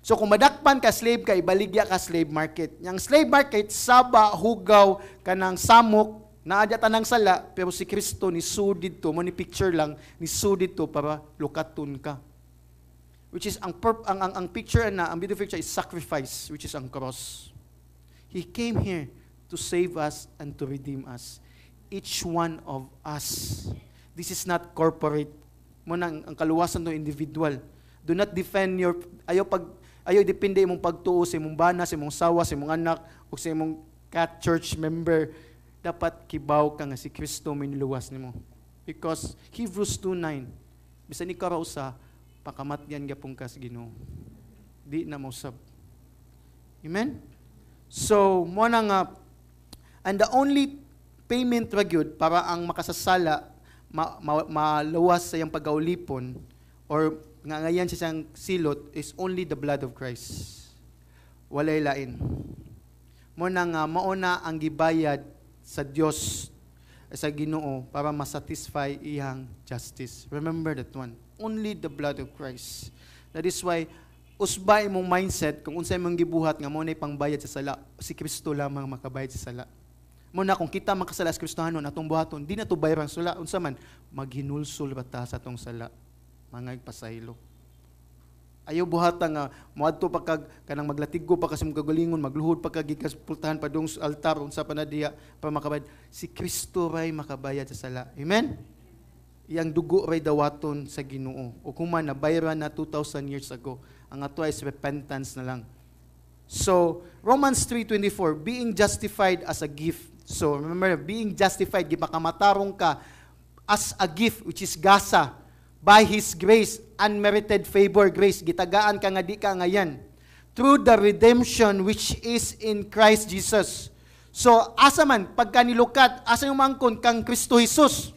So kung madakpan ka slave ka, ibaligya ka slave market. Yang slave market, saba, hugaw, kanang samok, naadya tanang sala, pero si Kristo ni sudid to, mo ni picture lang, ni sudid to para lukaton ka. Which is, ang, perp, ang, ang, ang picture na, ang beautiful picture is sacrifice, which is ang cross. He came here to save us and to redeem us. Each one of us. This is not corporate. Mo nang ang kaluwasan to individual. Do not defend your ayo pag ayo depende imong pagtuo sa imong bana, sa imong sawa, sa imong anak o sa imong cat church member. Dapat kibaw ka nga si Kristo may niluwas nimo. Because Hebrews 2:9 bisan ikaw ra usa pakamatyan gyapon ka sa Ginoo. Di na mausab. Amen? So, mo na nga and the only payment ra para ang makasasala ma, ma, maluwas sa iyang pagaulipon or nga ngayon siya siyang silot is only the blood of Christ. Walay lain. Mo na nga mauna ang gibayad sa Dios sa Ginoo para masatisfy iyang justice. Remember that one. Only the blood of Christ. That is why usbay imong mindset kung unsay mong gibuhat nga mo na pangbayad sa sala, si Kristo lamang makabayad sa sala. Mo na kung kita makasala sa Kristohanon atong buhaton, di na to bayaran sula unsa man maghinulsol ba ta sa atong sala mga pasaylo. Ayaw buhata nga moadto pa kag kanang maglatiggo pa kasi magalingon magluhod pa kag gikas pultahan pa dong altar unsa pa na diya para makabayad si Kristo ray makabayad sa sala. Amen. Iyang dugo ray dawaton sa Ginoo. O kung man nabayran na 2000 years ago, ang ato is repentance na lang. So, Romans 3.24, being justified as a gift. So, remember, being justified, gipakamatarong ka as a gift, which is gasa, by His grace, unmerited favor, grace, gitagaan ka nga di ka ngayan, through the redemption which is in Christ Jesus. So, asa man, pagka nilukat, asa yung mangkon kang Kristo Jesus?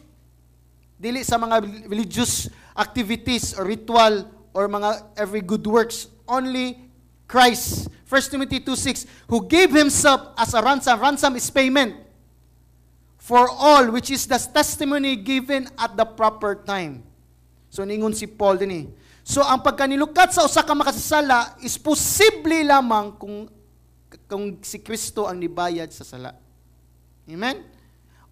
Dili sa mga religious activities or ritual or mga every good works. Only Christ. 1 Timothy 2.6, who gave himself as a ransom. Ransom is payment for all, which is the testimony given at the proper time. So, ningon si Paul din eh. So, ang pagkanilukat sa usa ka makasasala is posible lamang kung, kung si Kristo ang nibayad sa sala. Amen?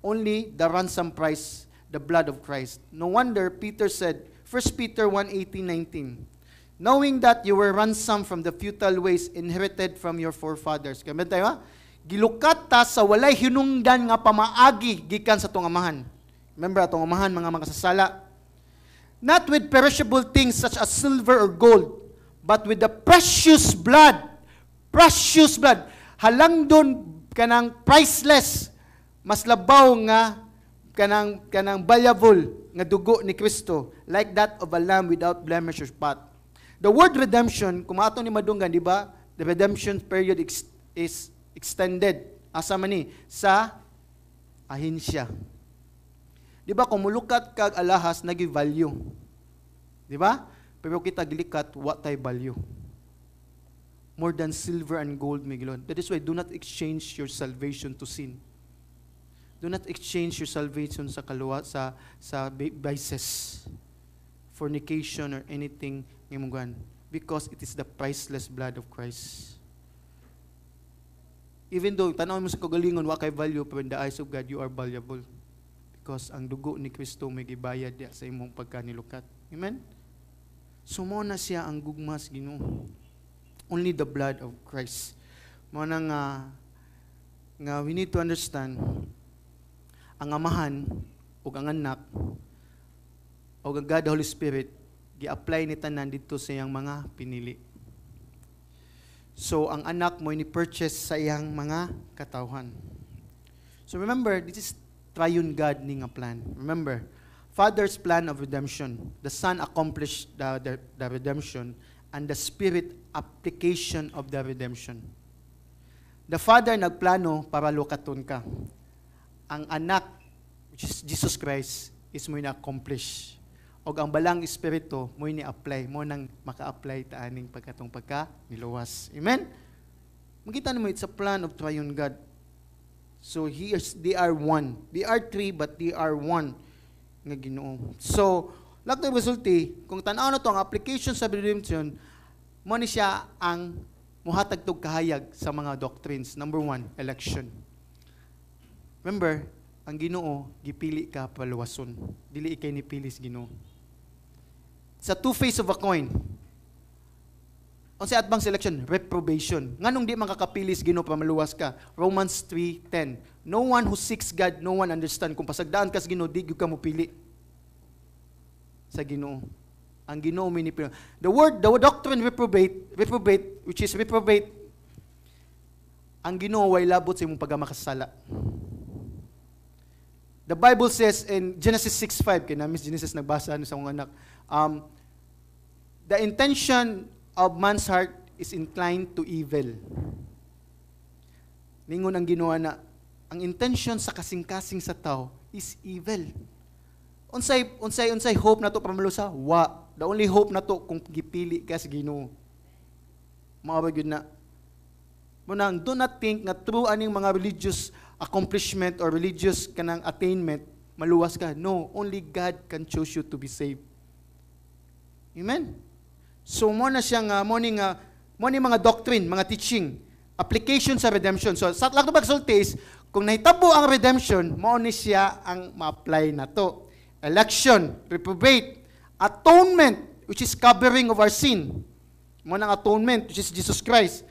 Only the ransom price, the blood of Christ. No wonder Peter said, 1 Peter 1:18-19, knowing that you were ransomed from the futile ways inherited from your forefathers. Kaya tayo ha? Gilukat ta sa walay hinungdan nga pamaagi gikan sa tong amahan. Remember atong amahan mga makasasala. Not with perishable things such as silver or gold, but with the precious blood. Precious blood. Halang doon kanang priceless. Mas labaw nga kanang kanang valuable nga dugo ni Kristo like that of a lamb without blemish or spot. The word redemption, kung ato ni madunggan, di ba? The redemption period ex- is extended. Asa man ni? Sa ahinsya. Di ba, kung mulukat kag alahas, nagi value. Di ba? Pero kita gilikat, what tay value. More than silver and gold, Miguelon. That is why, do not exchange your salvation to sin. Do not exchange your salvation sa kaluwa, sa, sa vices, fornication, or anything ngimugan. Because it is the priceless blood of Christ. Even though, tanaw mo sa kagalingon, wa kay value, pero in the eyes of God, you are valuable. Because ang dugo ni Kristo may gibayad ya sa imong pagkanilukat. Amen? Sumo na siya ang gugmas Ginoo. Only the blood of Christ. Mo na nga, nga we need to understand ang amahan o ang anak o ang God the Holy Spirit gi-apply ni tanan dito sa iyang mga pinili. So ang anak mo ni purchase sa iyang mga katawhan. So remember, this is triune God ni nga plan. Remember, Father's plan of redemption. The Son accomplished the, the, the redemption and the Spirit application of the redemption. The Father nagplano para lukaton ka. Ang anak, which is Jesus Christ, is mo na-accomplish. O ang balang espiritu, mo ni-apply, mo nang maka-apply ta aning pagkatong pagka niluwas. Amen? Makita mo, it's a plan of triune God. So he is, they are one. They are three, but they are one nga Ginoo. So, lahat ng resulti, kung tanaw na to ang application sa redemption, mo ni siya ang muhatag tog kahayag sa mga doctrines. Number one, election. Remember, ang Ginoo gipili ka paluwason. Dili ikay ni pilis Ginoo. Sa two face of a coin. Unsa atbang selection? Reprobation. Nganong di makakapilis Ginoo pamaluwas ka? Romans 3:10. No one who seeks God, no one understand. Kung pasagdaan ka sa Ginoo, di gyud ka mo pili sa Ginoo. Ang Ginoo minipili. The word, the doctrine reprobate, reprobate, which is reprobate, ang Ginoo way labot sa imong pagamakasala. The Bible says in Genesis 6:5, kay na Miss Genesis nagbasa ano sa mga anak, um, the intention of man's heart is inclined to evil. Ningon ang ginawa na, ang intention sa kasing-kasing sa tao is evil. Unsay unsay unsay hope na to para malusa? Wa. The only hope na to kung gipili ka sa Ginoo. Mga gyud na. Munang do not think nga through aning mga religious accomplishment or religious kanang attainment maluwas ka. No, only God can choose you to be saved. Amen. So mo na siya nga mo ni nga mo ni mga doctrine, mga teaching, application sa redemption. So sa ng pagsulti is kung nahitabo ang redemption, mo ni siya ang ma-apply na to. Election, reprobate, atonement, which is covering of our sin. Mo ng atonement, which is Jesus Christ.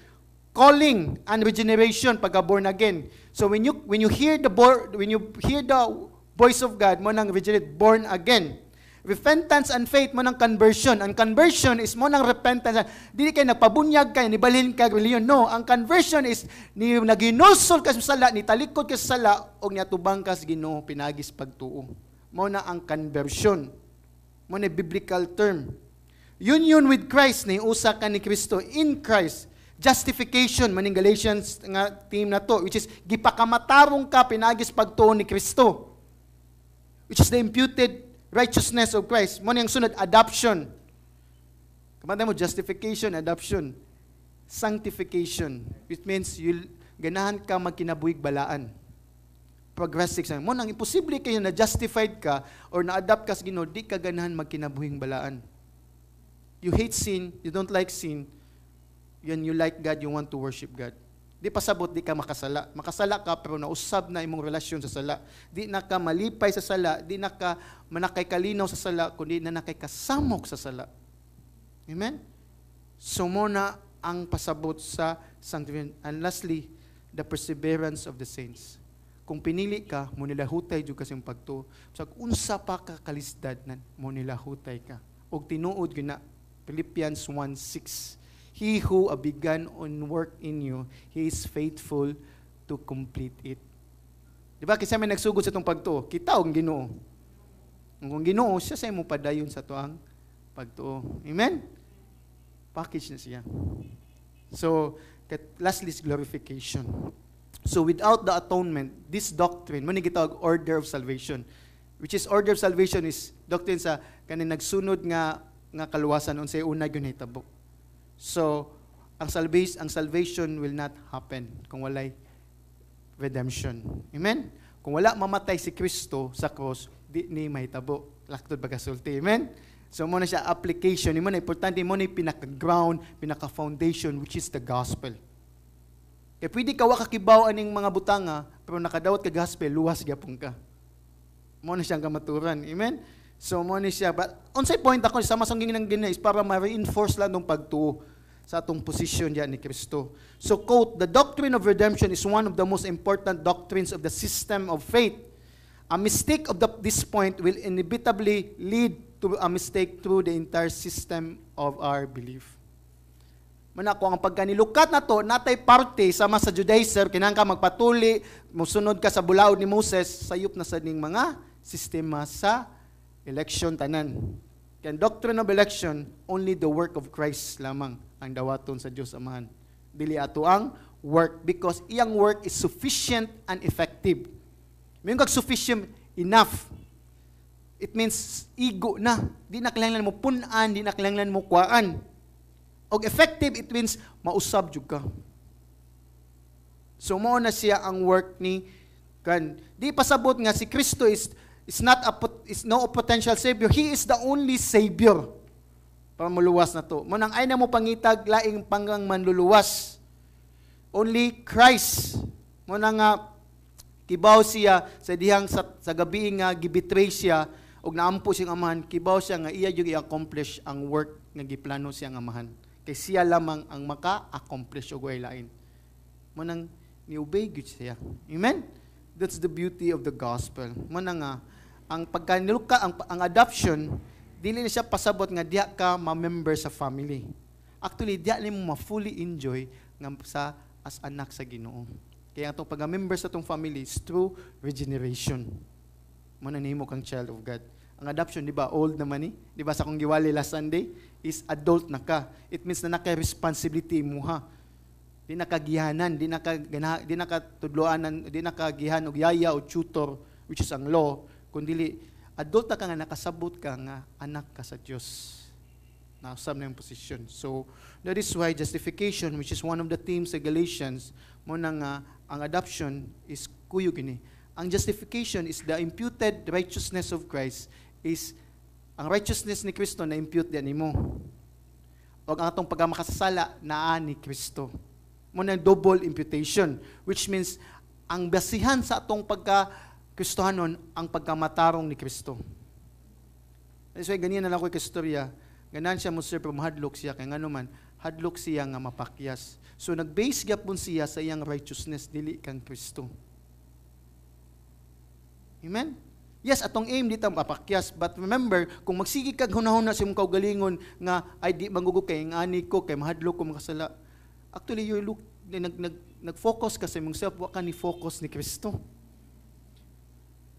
Calling and regeneration pagka born again. So when you when you hear the bo- when you hear the voice of God, mo nang regenerate, born again. Repentance and faith mo ng conversion. Ang conversion is mo ng repentance. Dili kay nagpabunyag kay nibalhin ka reliyon. No, ang conversion is ni naginulsol ka sa sala, ni talikod ka sa sala og niatubang ka sa Ginoo pinagis pagtuo. Mo na ang conversion. Mo na biblical term. Union with Christ ni usa ka ni Kristo in Christ. Justification maning Galatians nga team na to which is gipakamatarong ka pinagis pagtuo ni Kristo. Which is the imputed righteousness of Christ. Mo niyang sunod adoption. Kamanda mo, justification, adoption. Sanctification. It means you ganahan ka magkinabuhig balaan. Progressive sa mo nang imposible kayo na justified ka or na-adapt ka sa Ginoo, di ka ganahan magkinabuhing balaan. You hate sin, you don't like sin, yan you like God, you want to worship God. Di pasabot, di ka makasala. Makasala ka, pero nausab na imong relasyon sa sala. Di na ka malipay sa sala, di na ka manakay kalinaw sa sala, kundi na nakay kasamok sa sala. Amen? So mo na ang pasabot sa sanctification. And lastly, the perseverance of the saints. Kung pinili ka, mo nila hutay jud kasing pagtuo. So unsa pa ka kalisdad nan mo nila hutay ka. Og tinuod gyud na Philippians 1:6. He who began on work in you, he is faithful to complete it. Di ba? Kasi may nagsugod sa itong pagtuo. Kita ang ginoo. Kung ginoo, siya sa imo padayon sa tuang pagtuo. Amen? Package na siya. So, lastly is glorification. So without the atonement, this doctrine, mo gitawag order of salvation, which is order of salvation is doctrine sa kanin nagsunod nga nga kaluwasan unsay una gyud hitabo. So ang salvation ang salvation will not happen kung walay redemption. Amen. Kung wala mamatay si Kristo sa cross, di ni mahitabo. Laktod bagasulti. Amen. So mo na siya application, mo na importante mo na pinaka-ground, pinaka-foundation which is the gospel. Kaya pwede ka wa kakibaw aning mga butanga, pero nakadawat ka gospel, luwas gyapon ka. Mo na siyang kamaturan. Amen? So mo ni siya. But unsay point ako sa masongging ng gina is para ma-reinforce lang ng pagtuo sa atong position diyan ni Kristo. So quote, the doctrine of redemption is one of the most important doctrines of the system of faith. A mistake of the, this point will inevitably lead to a mistake through the entire system of our belief. Mana ko ang pagkanilukat na to, natay parte sama sa Judaizer, kinang ka magpatuli, musunod ka sa bulaod ni Moses, sayop na sa ning mga sistema sa election tanan. Kaya doctrine of election, only the work of Christ lamang ang dawaton sa Dios Amahan. Dili ato ang work because iyang work is sufficient and effective. Mayroon kag sufficient enough. It means ego na. Di na kailangan mo punan, di na kailangan mo kuaan Og effective, it means mausab jud ka. So mao na siya ang work ni kan. Di pasabot nga si Kristo is is not a is no potential savior. He is the only savior. Para muluwas na to. Mo nang ay na mo pangitag laing panggang manluluwas. Only Christ. Mo na nga kibaw siya sa dihang sa, sa gabi nga gibitray siya og naampo siyang amahan kibaw siya nga iya jud i-accomplish ang work nga giplano siyang amahan kay siya lamang ang maka-accomplish o guay lain. Manang ni-obey gud siya. Amen? That's the beauty of the gospel. Manang nga, ang pagkaniluka, ang, ang adoption, dili na siya pasabot nga diya ka ma-member sa family. Actually, diya ni mo ma-fully enjoy nga sa as anak sa Ginoo. Kaya itong pag-member sa itong family is through regeneration. Muna nimo kang child of God. Ang adoption, di ba, old naman ni? Di ba sa kong giwali last Sunday? Is adult na ka. It means na naka-responsibility mo ha. Di nakagihanan, di naka di nakatudloanan, di nakagihan og yaya o tutor which is ang law, kundi adult ka nga nakasabot ka nga anak ka sa Dios. Nausab na yung position. So, that is why justification, which is one of the themes sa Galatians, mo na nga, ang adoption is kuyo gini. Ang justification is the imputed righteousness of Christ is ang righteousness ni Kristo na impute din nimo. O ang atong pagkamakasala naa ni Kristo. Mo na double imputation, which means ang basihan sa atong pagka Kristohanon ang pagkamatarong ni Kristo. That's why ganyan na lang ko istorya. Ganan siya mo sir, pero mahadlok siya. Kaya nga naman, hadlok siya nga mapakyas. So nag-base gapon siya sa iyang righteousness, dili kang Kristo. Amen? Yes, atong aim dito mapakyas. But remember, kung magsigi kag hunahuna sa imong kaugalingon nga ay di mangugo kay ang ani ko kay mahadlo ko makasala. Actually, you look nag, nag, nag-focus ka sa imong self, wa ka ni focus ni Kristo.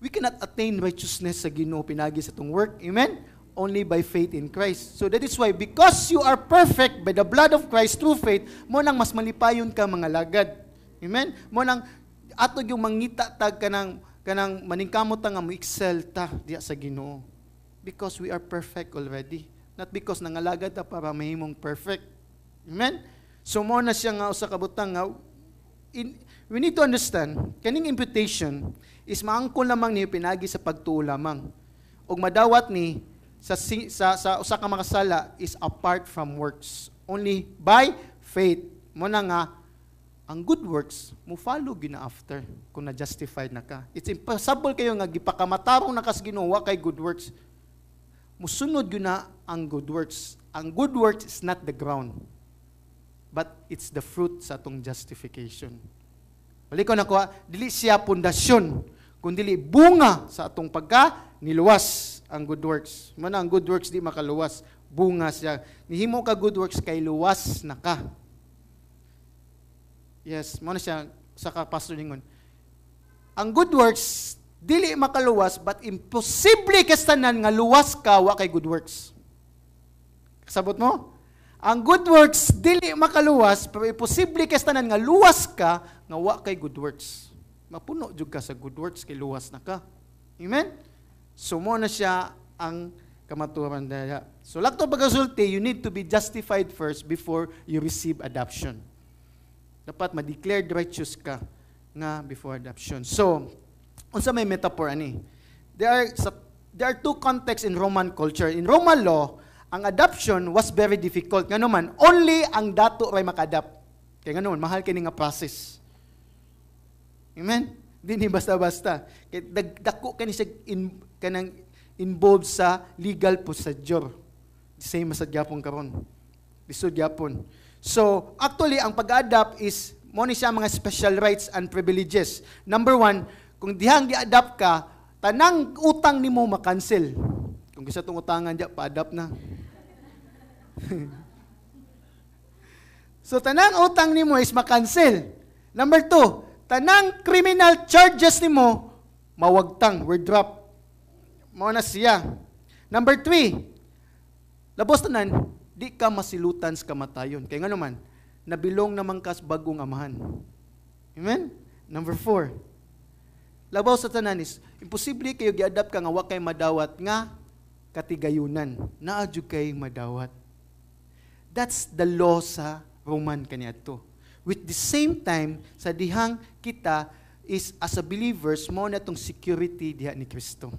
We cannot attain righteousness sa Ginoo pinagi sa tong work. Amen? Only by faith in Christ. So that is why because you are perfect by the blood of Christ through faith, mo nang mas malipayon ka mga lagad. Amen? Mo nang ato yung mangita tag kanang kanang maningkamot nga mo excel ta diya sa Ginoo because we are perfect already Not because nangalagad ta para mahimong perfect. Amen? So mo na siya nga usa ka butang nga in, we need to understand kaning imputation is maangkol lamang ni pinagi sa pagtuo lamang. Ug madawat ni sa sa sa usa ka makasala is apart from works. Only by faith mo na nga ang good works mo follow gina after kung na justified na ka. It's impossible kayo nga gipakamatarong na kas Ginoo kay good works. Musunod na ang good works. Ang good works is not the ground, but it's the fruit sa atong justification. Balik ko na ko, dili siya pundasyon, kundi bunga sa atong pagka niluwas ang good works. Mana ang good works di makaluwas, bunga siya. Nihimo ka good works kay luwas na ka. Yes, mo na siya sa kapastor ningon. Ang good works dili makaluwas but imposible kastanan nga luwas ka wa kay good works. Kasabot mo? Ang good works dili makaluwas pero imposible kastanan nga luwas ka nga wa kay good works. Mapuno jud ka sa good works kay luwas na ka. Amen? So mo na siya ang kamaturan daya. So lakto pagkasulti, you need to be justified first before you receive adoption. Dapat ma-declared righteous ka nga before adoption. So, unsa may metaphor ani? There are there are two contexts in Roman culture. In Roman law, ang adoption was very difficult. Nga naman, only ang dato ray maka-adapt. Kaya nga naman, mahal kini nga process. Amen? Di ni basta-basta. Kaya dag- dako kani siya in, kanang involved sa legal procedure. Same sa gyapon karon. Lisod gyapon. So, actually, ang pag-adapt is, mo ni siya mga special rights and privileges. Number one, kung dihang di-adapt ka, tanang utang ni mo makancel. Kung gusto itong utangan dyan, pa-adapt na. (laughs) so, tanang utang ni mo is makancel. Number two, tanang criminal charges ni mo, mawagtang, drop. Mo na siya. Number three, labos tanan, di ka masilutan sa kamatayon. Kaya nga naman, nabilong naman kas bagong amahan. Amen? Number four, labaw sa tanan is, imposible kayo gi-adapt ka nga wa kay madawat nga katigayunan. Naadyo kay madawat. That's the law sa Roman kaniadto. With the same time, sa dihang kita is as a believers, mo na tong security diha ni Kristo.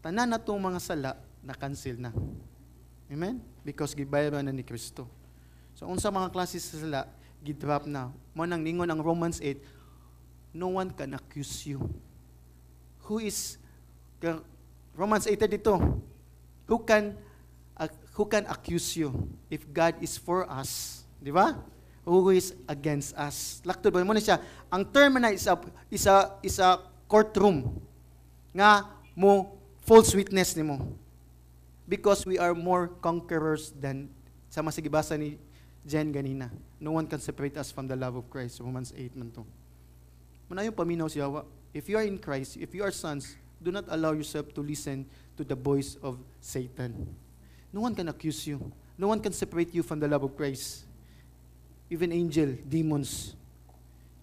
Tanan na tong mga sala, na-cancel na. Amen? Because gibayaran na ni Kristo. So, unsa mga klase sa sala, gidrop na. Mo nang ningon ang Romans 8, no one can accuse you. Who is, Romans 8.32, who can, ac- who can accuse you if God is for us? Di ba? Who is against us? Laktod ba mo na siya? Ang term na is a, is a, is a courtroom nga mo false witness ni mo because we are more conquerors than sa masigibasa ni Jen ganina. No one can separate us from the love of Christ. Romans 8 man to. Muna yung paminaw si Hawa. If you are in Christ, if you are sons, do not allow yourself to listen to the voice of Satan. No one can accuse you. No one can separate you from the love of Christ. Even angel, demons,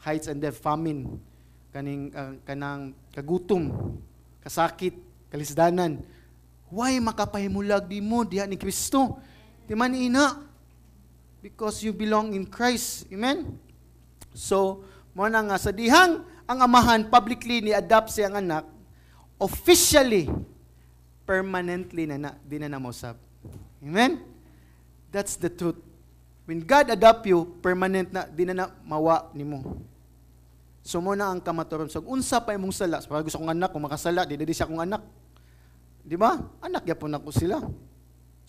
heights and death, famine, kaning ah, kanang kagutom, kasakit, kalisdanan. Why makapahimulag di mo diha ni Kristo? Di man ina. Because you belong in Christ. Amen? So, mo na nga sa dihang ang amahan publicly ni adopt siyang anak, officially, permanently na na, di na namusab. Amen? That's the truth. When God adopt you, permanent na, di na na mawa ni mo. So mo na ang kamaturon. So, unsa pa imong sala? Para gusto kong anak, kung makasala, di di siya kong anak. Di ba? Anak yapon ako sila.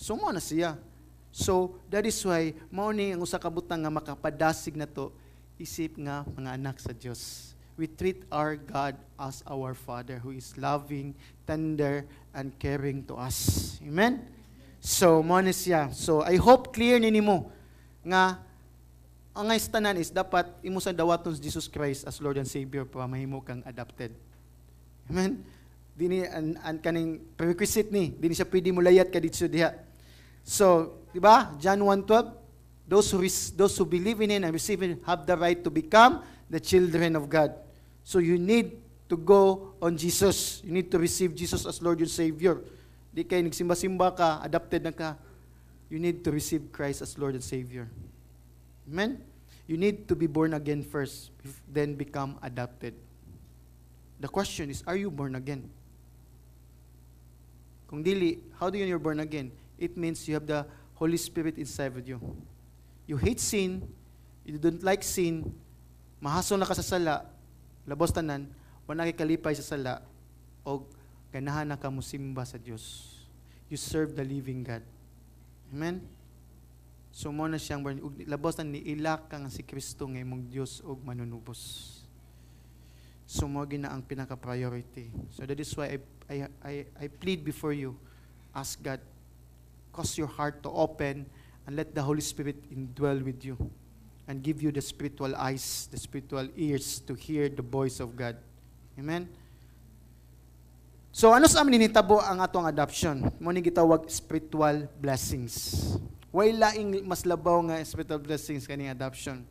So mo na siya. So that is why mao ni ang usa ka butang nga makapadasig na to isip nga mga anak sa Dios. We treat our God as our Father who is loving, tender, and caring to us. Amen? So, mo ni siya. So, I hope clear ni nimo nga ang tanan is dapat imo sa dawaton si Jesus Christ as Lord and Savior para mahimo kang adopted. Amen? Dini an, an kaning prerequisite ni, dini siya pwede mo layat ka dito diha. So, di ba? John 1:12, those who res- those who believe in him and receive him have the right to become the children of God. So you need to go on Jesus. You need to receive Jesus as Lord and Savior. Di kay nagsimba-simba ka, adopted na ka. You need to receive Christ as Lord and Savior. Amen? You need to be born again first, then become adopted. The question is, are you born again? Kung dili, how do you know you're born again? It means you have the Holy Spirit inside of you. You hate sin, you don't like sin, mahasol na ka sa sala, labos tanan, wala kalipay sa sala, o ganahan na ka musimba sa Dios. You serve the living God. Amen? So mo na siyang ug labos na niilak ka si Kristo nga imong Dios og manunubos. So gina ang pinaka priority. So that is why I I I, I plead before you ask God cause your heart to open and let the Holy Spirit indwell with you and give you the spiritual eyes, the spiritual ears to hear the voice of God. Amen? So ano sa amin ninitabo ang atong adoption? Mo ni gitawag spiritual blessings. Way laing mas labaw nga spiritual blessings kaning adoption.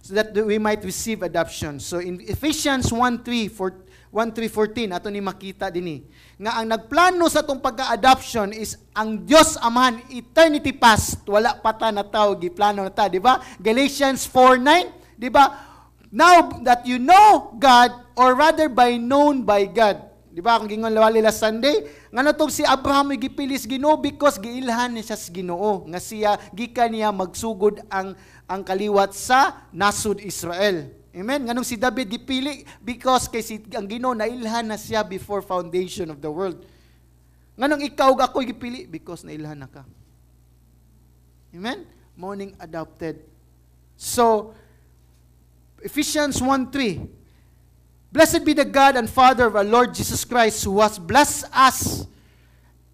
So that we might receive adoption. So in Ephesians 1:3 for 1:3:14 ato ni makita dinhi nga ang nagplano sa atong pagka-adoption is ang Dios Amahan eternity past wala pa ta na tao giplano na ta di ba Galatians 4:9 di ba now that you know God or rather by known by God Di ba? Kung gingon lawali last Sunday, nga natong si Abraham gipilis Ginoo because giilhan niya siya sa Ginoo nga siya gikan niya magsugod ang ang kaliwat sa nasud Israel. Amen. Nganong si David gipili because kay si ang Ginoo nailhan na siya before foundation of the world. Nganong ikaw ako gipili because nailhan na ka. Amen. Morning adopted. So Ephesians 1:3 Blessed be the God and Father of our Lord Jesus Christ, who has blessed us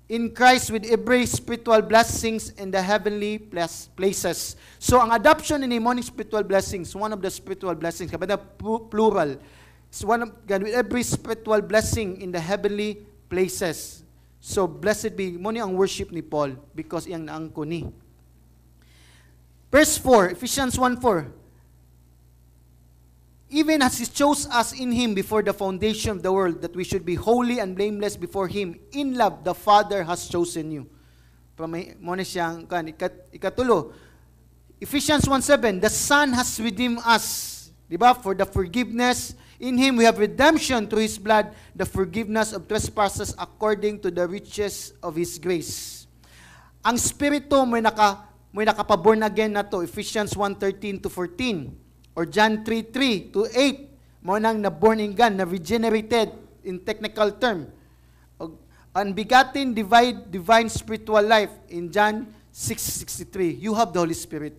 in Christ with every spiritual blessings in the heavenly places. So, ang adoption ni morning spiritual blessings, one of the spiritual blessings, kapag plural, is one of God with every spiritual blessing in the heavenly places. So, blessed be, mo ni ang worship ni Paul because iyang naangko ni. Verse 4, Ephesians 1:4 even as He chose us in Him before the foundation of the world, that we should be holy and blameless before Him. In love, the Father has chosen you. Pamay- Mo na siyang, ikatulo, Ephesians 1.7, the Son has redeemed us. Di? For the forgiveness. In Him we have redemption through His blood, the forgiveness of trespasses according to the riches of His grace. Ang Espiritu may naka may nakapaborn again na to, Ephesians 1.13 to 14 or John 3.3 to 8 mo nang na born again, na regenerated in technical term. Og unbegotten divine, divine spiritual life in John 6.63. You have the Holy Spirit.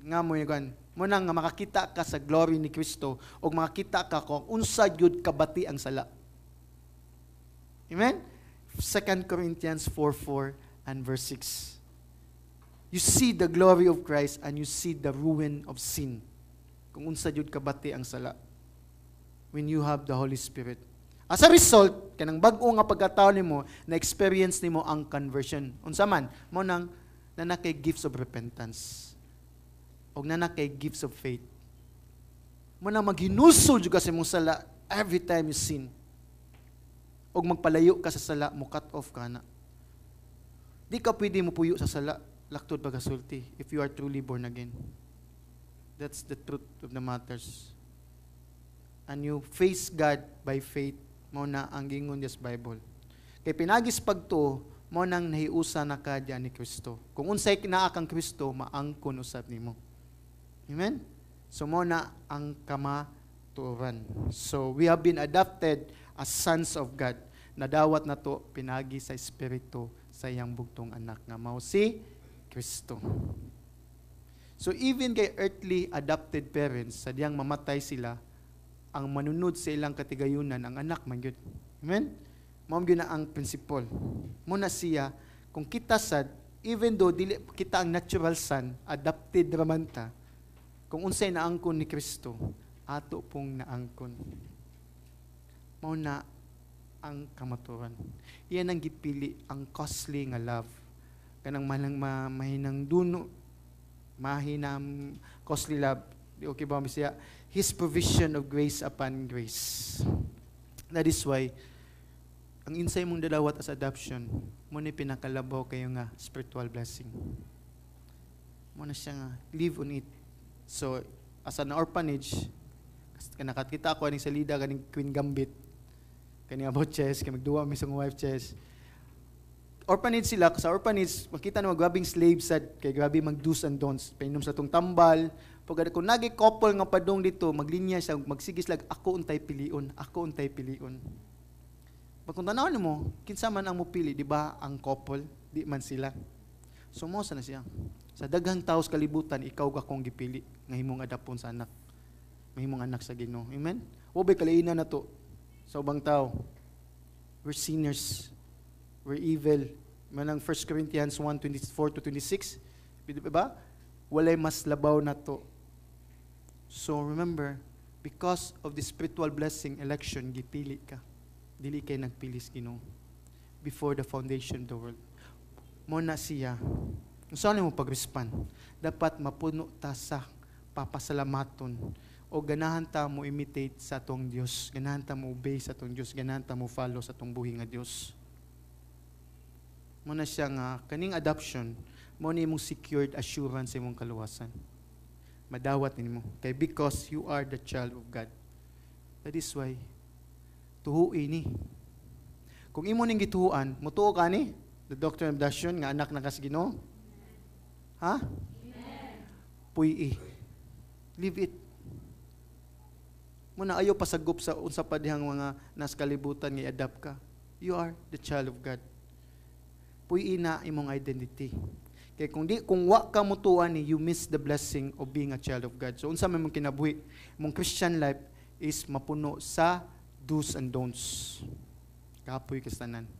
Nga mo yun. Mo nang makakita ka sa glory ni Kristo o makakita ka kung unsa yun kabati ang sala. Amen? 2 Corinthians 4.4 and verse 6. You see the glory of Christ and you see the ruin of sin kung unsa jud kabati ang sala when you have the Holy Spirit. As a result, kanang bag-o nga pagkatao nimo na experience nimo ang conversion. Unsa man mo nang nanakay gifts of repentance. Og nanakay gifts of faith. Mo nang maghinusol jud ka sa imong sala every time you sin. Og magpalayo ka sa sala, mo cut off ka na. Di ka pwede mo puyo sa sala, laktod pagasulti if you are truly born again. That's the truth of the matters. And you face God by faith, mo na ang gingon sa Bible. Kay pinagis pagto, mo nang nahiusa na ka ni Kristo. Kung unsay kinaa kang Kristo, maangkon usab nimo. Amen? So mo na ang kamaturan. So we have been adopted as sons of God. Nadawat na to pinagi sa Espiritu sa iyang bugtong anak nga mao si Kristo. So even kay earthly adopted parents, sadyang mamatay sila, ang manunod sa ilang katigayunan, ang anak man yun. Amen? Mao gyud na ang principle. Muna siya, kung kita sad, even though dili kita ang natural son, adopted raman ta, kung unsay naangkon ni Kristo, ato pong naangkon. Mao na ang kamaturan. Iyan ang gipili, ang costly nga love. Kanang malang ma, mahinang duno, mahinam costly love. Okay ba siya? His provision of grace upon grace. That is why, ang insay mong dalawat as adoption, mo ni pinakalabaw kayo nga spiritual blessing. Mo na siya nga live on it. So as an orphanage, nakakita ako aning salida kaning Queen Gambit kani about chess kay magduwa mi sa wife chess. Orphanage sila, sa orphanage, makita na maggrabing slave sad, kay grabe mag do's and don'ts. Painom sa tong tambal, pag kung nagi couple nga padong dito, maglinya siya, magsigis lag, ako untay pilion, ako untay pilion. Pag kung tanawin mo, kinsa man ang mupili, di ba, ang couple, di man sila. So mo na siya. Sa daghang taos kalibutan, ikaw ka kong gipili, nga himong adapon sa anak. Mahimong anak sa Ginoo. Amen? Wa ba'y kalainan na to sa ubang tao. We're sinners. We're evil. Manang 1 Corinthians 1, 24 to 26. Di ba? Walay mas labaw na to. So remember, because of the spiritual blessing, election, gipili ka. Dili kay nagpilis Ginoo before the foundation of the world. Mo na siya. Kung saan mo pag-respond, dapat mapuno ta sa papasalamaton o ganahan ta mo imitate sa atong Dios, ganahan ta mo obey sa atong Dios, ganahan ta mo follow sa atong buhi nga Dios. Mo na siya nga kaning adoption mo ni imong secured assurance imong kaluwasan. Madawat nimo kay because you are the child of God. That is why tuhuin ni. Kung imo ning gituhuan, mutuo ka ni the doctrine of adoption nga anak na kas Ginoo. Ha? Puy Leave it. Muna ayo pasagop sa unsa pa dihang mga nas kalibutan nga adapt ka. You are the child of God. Puy ina imong identity. Kaya kung di kung wa ka mutuan ni you miss the blessing of being a child of God. So unsa man mong kinabuhi, mong Christian life is mapuno sa do's and don'ts. Kapoy kastanan.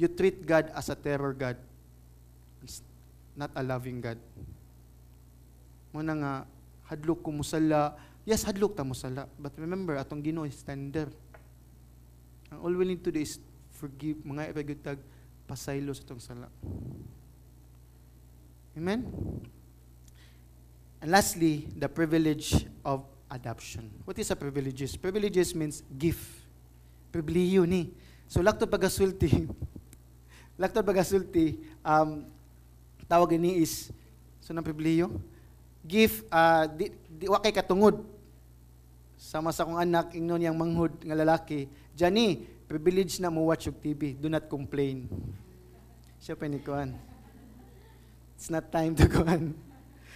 You treat God as a terror God. It's not a loving God. Muna nga hadlok ko musala. Yes, hadlok ta musala. But remember, atong Ginoo is tender. Ang all we need to do is forgive mga ipagutag pasaylo sa itong sala. Amen? And lastly, the privilege of adoption. What is a privileges? Privileges means gift. Pribiliyo ni. So, lakto pagasulti, lakto (laughs) pagasulti, um, tawag ni is, so ng pribiliyo? Gift, uh, di, di, wa kay katungod. Sama sa kong anak, ingnon yang manghud nga lalaki. Jani, privilege na mo watch yung TV. Do not complain. Siya pa ni Kuan. It's not time to (laughs) Kuan.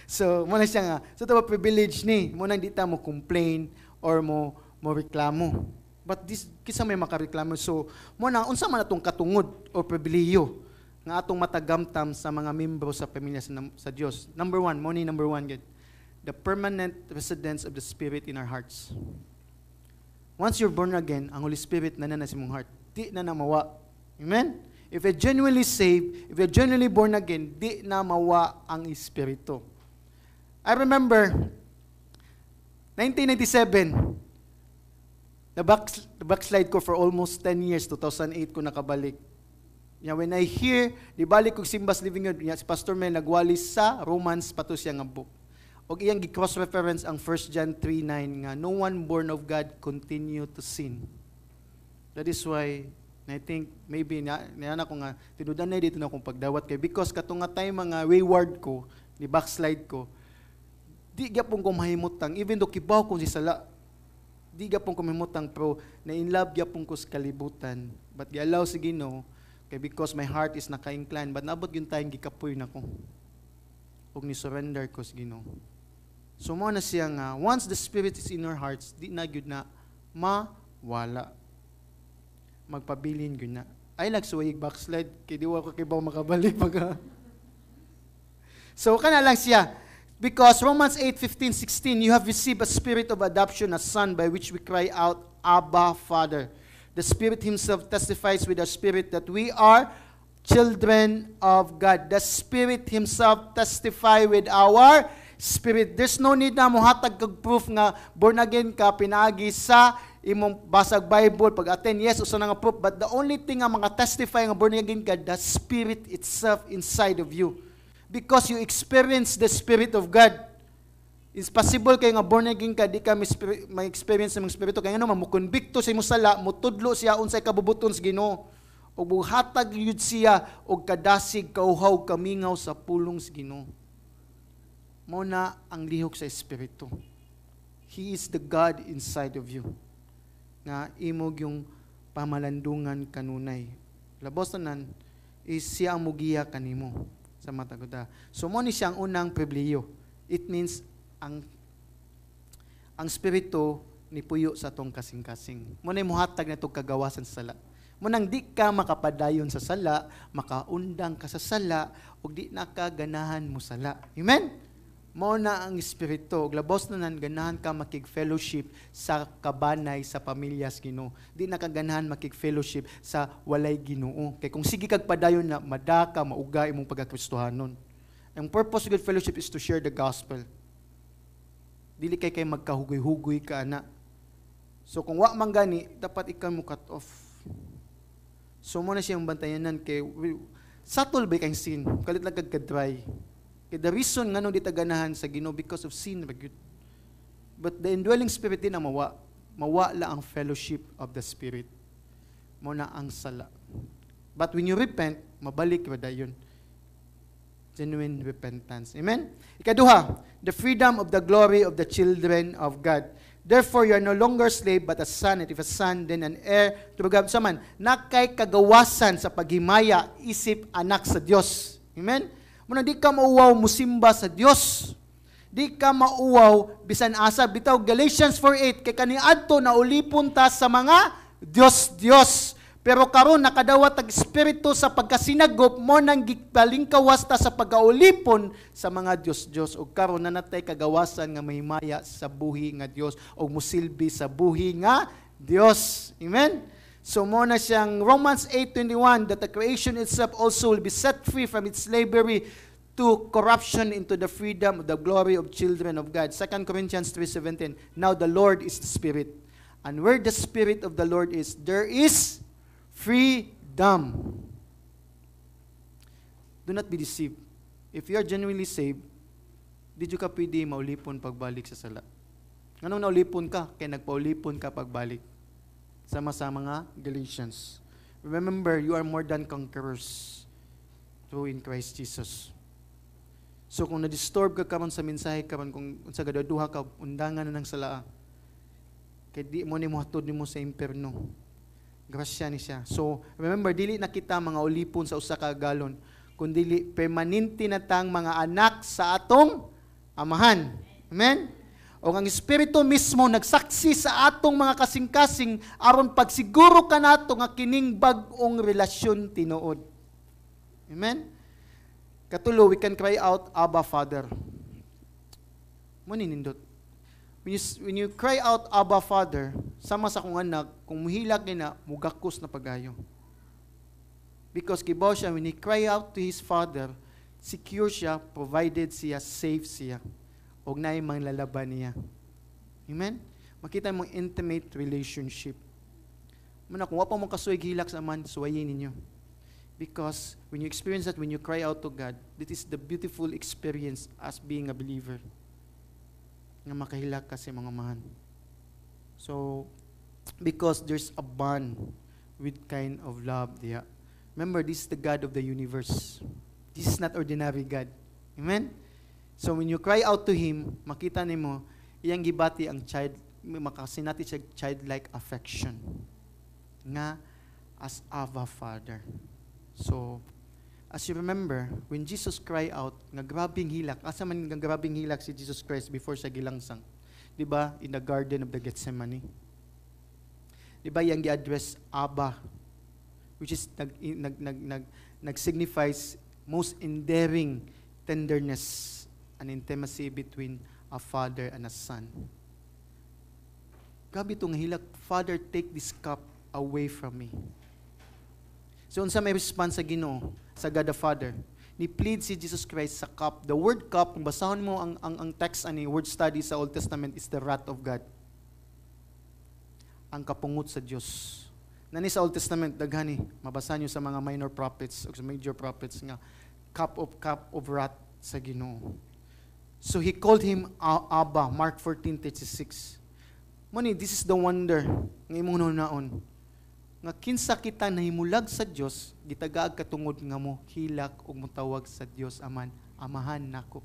So, muna siya nga. So, ito privilege ni. Muna hindi ta mo complain or mo mo reklamo. But this, kisa may makareklamo. So, muna, unsa man atong katungod o pribiliyo nga atong matagamtam sa mga membro sa pamilya sa, sa Dios. Number one, mo ni number one, good. The permanent residence of the Spirit in our hearts. Once you're born again, ang Holy Spirit na na sa mong heart. Di na na mawa. Amen? If you're genuinely saved, if you're genuinely born again, di na mawa ang Espiritu. I remember, 1997, the, back, the backslide ko for almost 10 years, 2008 ko nakabalik. Yeah, when I hear, di balik kong Simbas Living God, si Pastor Mel nagwalis sa Romans pato siya nga book. Og iyang gi-cross reference ang 1 John 3:9 nga no one born of God continue to sin. That is why I think maybe na niana ko nga tinudan na dito na akong pagdawat kay because katong nga time mga wayward ko, ni backslide ko, di gyapon ko mahimutang even though kibaw ko si sala di gyapon ko mahimutang pero na in love gyapon ko sa kalibutan but giallow si Ginoo kay because my heart is naka-incline but nabot gyud tayong gikapoy nako ug ni surrender ko sa Ginoo so mo na siya nga once the spirit is in our hearts di na gyud na mawala magpabilin gyud na ay nagsuwayig backslide kay di wa ko kibaw makabalik (laughs) pag So kana lang siya. Because Romans 8, 15, 16, you have received a spirit of adoption, a son, by which we cry out, Abba, Father. The Spirit Himself testifies with our spirit that we are children of God. The Spirit Himself testify with our spirit. There's no need na muhatag kag proof nga born again ka, pinaagi sa imong basag Bible, pag-attend, yes, usa na nga proof. But the only thing nga mga testify nga born again ka, the Spirit itself inside of you because you experience the Spirit of God. It's possible kay nga born again ka, di ka may experience ng Espiritu. Kaya ano, mamukonbikto sa imong sala, mutudlo siya unsay kabubuton sa Ginoo. ug buhatag yun siya og kadasig kauhaw kamingaw sa pulong sa Ginoo. Mao na ang lihok sa espiritu. He is the God inside of you. Nga imog yung pamalandungan kanunay. Labos na nan, is siya ang mugiya kanimo sa matag ta. So mo ni siya ang unang pribileyo. It means ang ang spirito ni puyo sa tong kasing-kasing. Mo na muhatag na itong kagawasan sa sala. Mo nang di ka makapadayon sa sala, makaundang ka sa sala, o di nakaganahan mo sala. Amen? Mo na ang espiritu. Labos na nan ganahan ka makig-fellowship sa kabanay sa pamilyas Ginoo. Di nakaganahan makig-fellowship sa walay Ginoo. Kay kung sige kag padayon na madaka mauga imong pagkakristohanon. Ang purpose of fellowship is to share the gospel. Dili kay kay magkahugoy-hugoy ka na. So kung wa man gani, dapat ikaw mo cut off. So mo na siyang bantayanan kay subtle ba kang sin, kalit lang kag kadry. Kay the reason nga nung di taganahan sa Ginoo because of sin. But the indwelling spirit din ang mawa. Mawa la ang fellowship of the spirit. Mo na ang sala. But when you repent, mabalik ba dayon? Genuine repentance. Amen? Ikaduha, the freedom of the glory of the children of God. Therefore, you are no longer slave, but a son. And if a son, then an heir to God. Saman, nakay kagawasan sa paghimaya, isip anak sa Diyos. Amen? Muna di ka mauwaw musimba sa Diyos. Di ka mauwaw bisan asa bitaw Galatians 4:8 kay kaniadto na ulipon ta sa mga Dios Dios. Pero karon nakadawat ang espiritu sa pagkasinagop mo nang gibalingkawas ta sa pagaulipon sa mga Dios Dios ug karon na natay kagawasan nga mahimaya sa buhi nga Dios ug musilbi sa buhi nga Dios. Amen. So mo na siyang Romans 8:21 that the creation itself also will be set free from its slavery to corruption into the freedom of the glory of children of God. 2 Corinthians 3:17. Now the Lord is the Spirit. And where the Spirit of the Lord is, there is freedom. Do not be deceived. If you are genuinely saved, di ka pwede maulipon pagbalik sa sala. Anong naulipon ka? Kaya nagpaulipon ka pagbalik. Sama sa mga Galatians. Remember, you are more than conquerors through in Christ Jesus. So kung na-disturb ka karon sa mensahe karon kung sa gadaduha ka undangan na ng salaa, kay di mo ni mo hatod nimo sa imperno. Grasya ni siya. So remember dili na kita mga ulipon sa usa ka galon, kundi permanente na tang mga anak sa atong amahan. Amen. O ang Espiritu mismo nagsaksi sa atong mga kasing-kasing aron pagsiguro ka nato nga kining bag-ong relasyon tinuod. Amen? Katulo, we can cry out, Abba, Father. Mo nindot. When you, when you cry out, Abba, Father, sama sa kong anak, kung muhila na, mugakos na pagayo. Because kibaw siya, when he cry out to his father, secure siya, provided siya, safe siya. Og na mang lalaban niya. Amen? Makita mong intimate relationship. Muna, kung wapa mo kasuig hilak sa man, suwayin ninyo. Because when you experience that, when you cry out to God, this is the beautiful experience as being a believer. Nga makahilak kasi mga mahan. So, because there's a bond with kind of love diya. Remember, this is the God of the universe. This is not ordinary God. Amen? So when you cry out to Him, makita nimo iyang gibati ang child, makasinati siya childlike affection. Nga, as Ava Father. So, as you remember, when Jesus cried out, nga grabing hilak, asa man nga grabing hilak si Jesus Christ before sa gilangsang? Di ba? In the Garden of the Gethsemane. Di ba yung gi-address Abba, which is nag, nag, nag, nag, nag-signifies most endearing tenderness and intimacy between a father and a son. Grabe itong hilak, Father, take this cup away from me. So unsa may response sa Ginoo sa God the Father? Ni plead si Jesus Christ sa cup. The word cup, kung basahon mo ang ang, ang text ani word study sa Old Testament is the wrath of God. Ang kapungot sa Dios. Nani sa Old Testament daghani mabasahan niyo sa mga minor prophets o sa major prophets nga cup of cup of wrath sa Ginoo. So he called him Abba, Mark 14:36. Mani, this is the wonder ng imong naon nga kinsa kita nahimulag sa Dios gitagaag katungod nga mo hilak ug motawag sa Dios aman amahan nako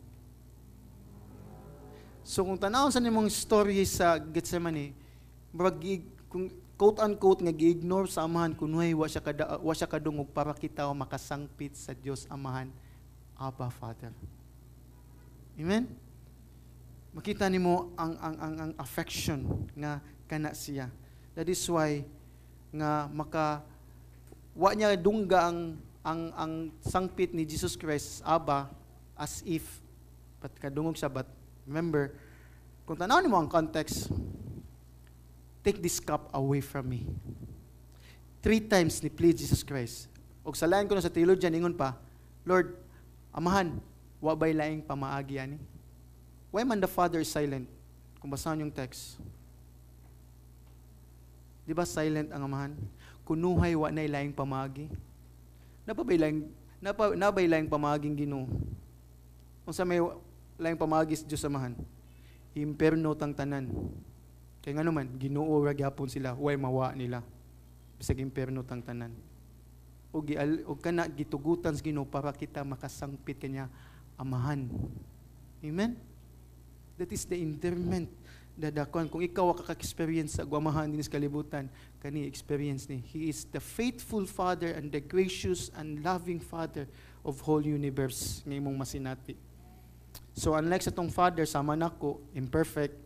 So kung tanawon sa nimong story sa Gethsemane, gi- kung quote unquote nga gi-ignore sa amahan kunuhay wa siya kada wa siya kadungog para kita makasangpit sa Dios amahan Abba Father. Amen. Makita nimo ang ang ang, ang affection nga kana siya. That is why nga maka wa niya dungga ang ang ang sangpit ni Jesus Christ Abba as if pat kadungog siya but remember kung tanaw nimo ang context take this cup away from me three times ni plead Jesus Christ og sa lain ko na sa theologian ingon pa Lord amahan wa bay laing pamaagi ani why man the father is silent kung basahan yung text Di ba silent ang amahan? Kunuhay wa na laing pamagi. Napabay laing napa, nabay laing pamaging Ginoo. Unsa may laing pamagi sa Dios amahan? Imperno tang tanan. Kay nga naman Ginoo ra gyapon sila, way mawa nila. Bisag imperno tang tanan. O gial o kana gitugutan sa Ginoo para kita makasangpit kanya amahan. Amen. That is the interment dadakon kung ikaw ka experience sa guamahan din sa kalibutan kani experience ni he is the faithful father and the gracious and loving father of whole universe. Nga imong masinati. So unlike sa tong father sama nako imperfect.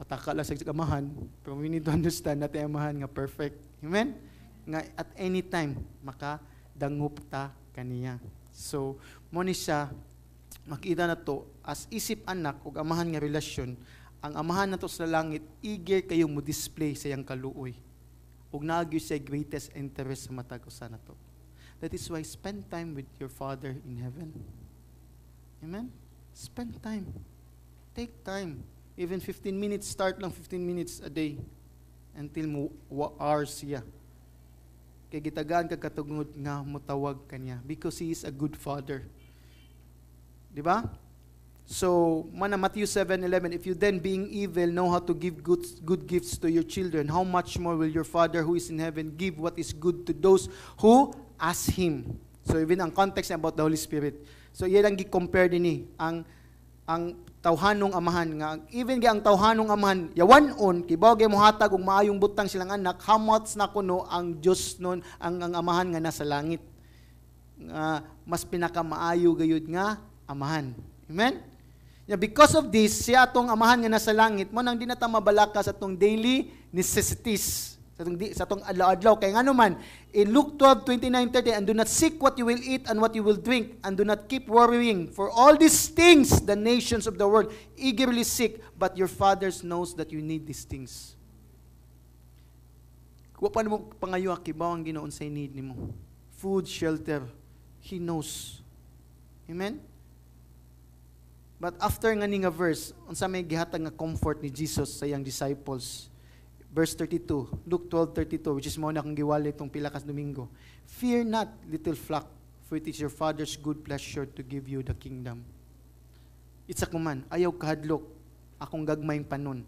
Pataka lang sa amahan pero we need to understand natin amahan nga perfect. Amen? Nga at any time maka dangup ta kaniya so mo ni siya makita na to as isip anak ug amahan nga relasyon. Ang amahan nato sa langit eager kayo mo display sa iyang kaluoy. Ug naagyo siya greatest interest sa matag usa nato that is why spend time with your father in heaven. Amen? Spend time. Take time. Even 15 minutes start lang 15 minutes a day until mo hours siya kay gitagaan ka katugod nga motawag kanya because he is a good father di ba So, mana Matthew 7:11, if you then being evil know how to give good, good gifts to your children, how much more will your Father who is in heaven give what is good to those who ask him. So, even ang context about the Holy Spirit. So, iyan ang gi-compare din ni ang ang tawhanong amahan nga even ga ang tawhanong amahan yawanon kibaw gay mohatag og maayong butang silang anak much na kuno ang Dios nun ang, ang amahan nga nasa langit? Nga mas pinakamaayo gayud nga amahan. Amen? Yeah, because of this, siya atong amahan nga nasa langit, mo nang di na ta mabalaka sa atong daily necessities. Sa atong, di- sa atong adlaw-adlaw. Kaya nga naman, in Luke 12, 29, 30, and do not seek what you will eat and what you will drink, and do not keep worrying. For all these things, the nations of the world eagerly seek, but your Father knows that you need these things. Kung paano mo pangayo akibaw ang ginoon sa need nimo. Food, shelter, He knows. Amen? But after nga ni nga verse, unsa may gihatag nga comfort ni Jesus sa iyang disciples. Verse 32, Luke 12:32, which is mo na kang giwali itong pila ka Domingo. Fear not, little flock, for it is your Father's good pleasure to give you the kingdom. It's a kuman, ayaw kahadlok, akong gagmayng panon.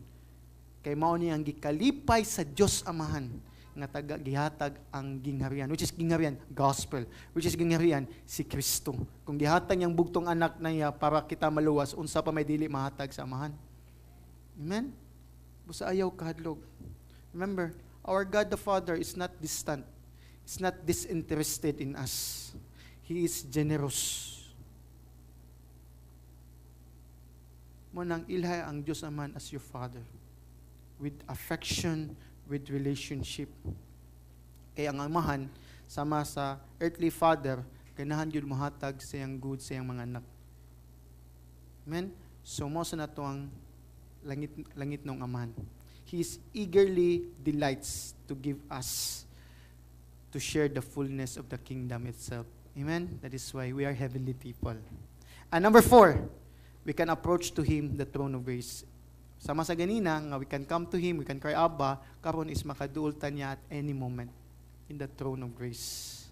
Kay mao ni ang gikalipay sa Dios Amahan nga taga gihatag ang gingharian which is gingharian gospel which is gingharian si Kristo kung gihatag niyang bugtong anak na niya para kita maluwas unsa pa may dili mahatag sa amahan amen busa ayaw kahadlok remember our God the Father is not distant is not disinterested in us he is generous mo nang ilhay ang Diyos Aman as your Father with affection, with relationship. Kaya ang amahan, sama sa earthly father, ganahan yun mahatag sa iyang good sa iyang mga anak. Amen? So, mo sa nato ang langit, langit ng amahan. He is eagerly delights to give us to share the fullness of the kingdom itself. Amen? That is why we are heavenly people. And number four, we can approach to Him the throne of grace. Sama sa ganina, nga we can come to Him, we can cry, Abba, karon is makaduol ta niya at any moment in the throne of grace.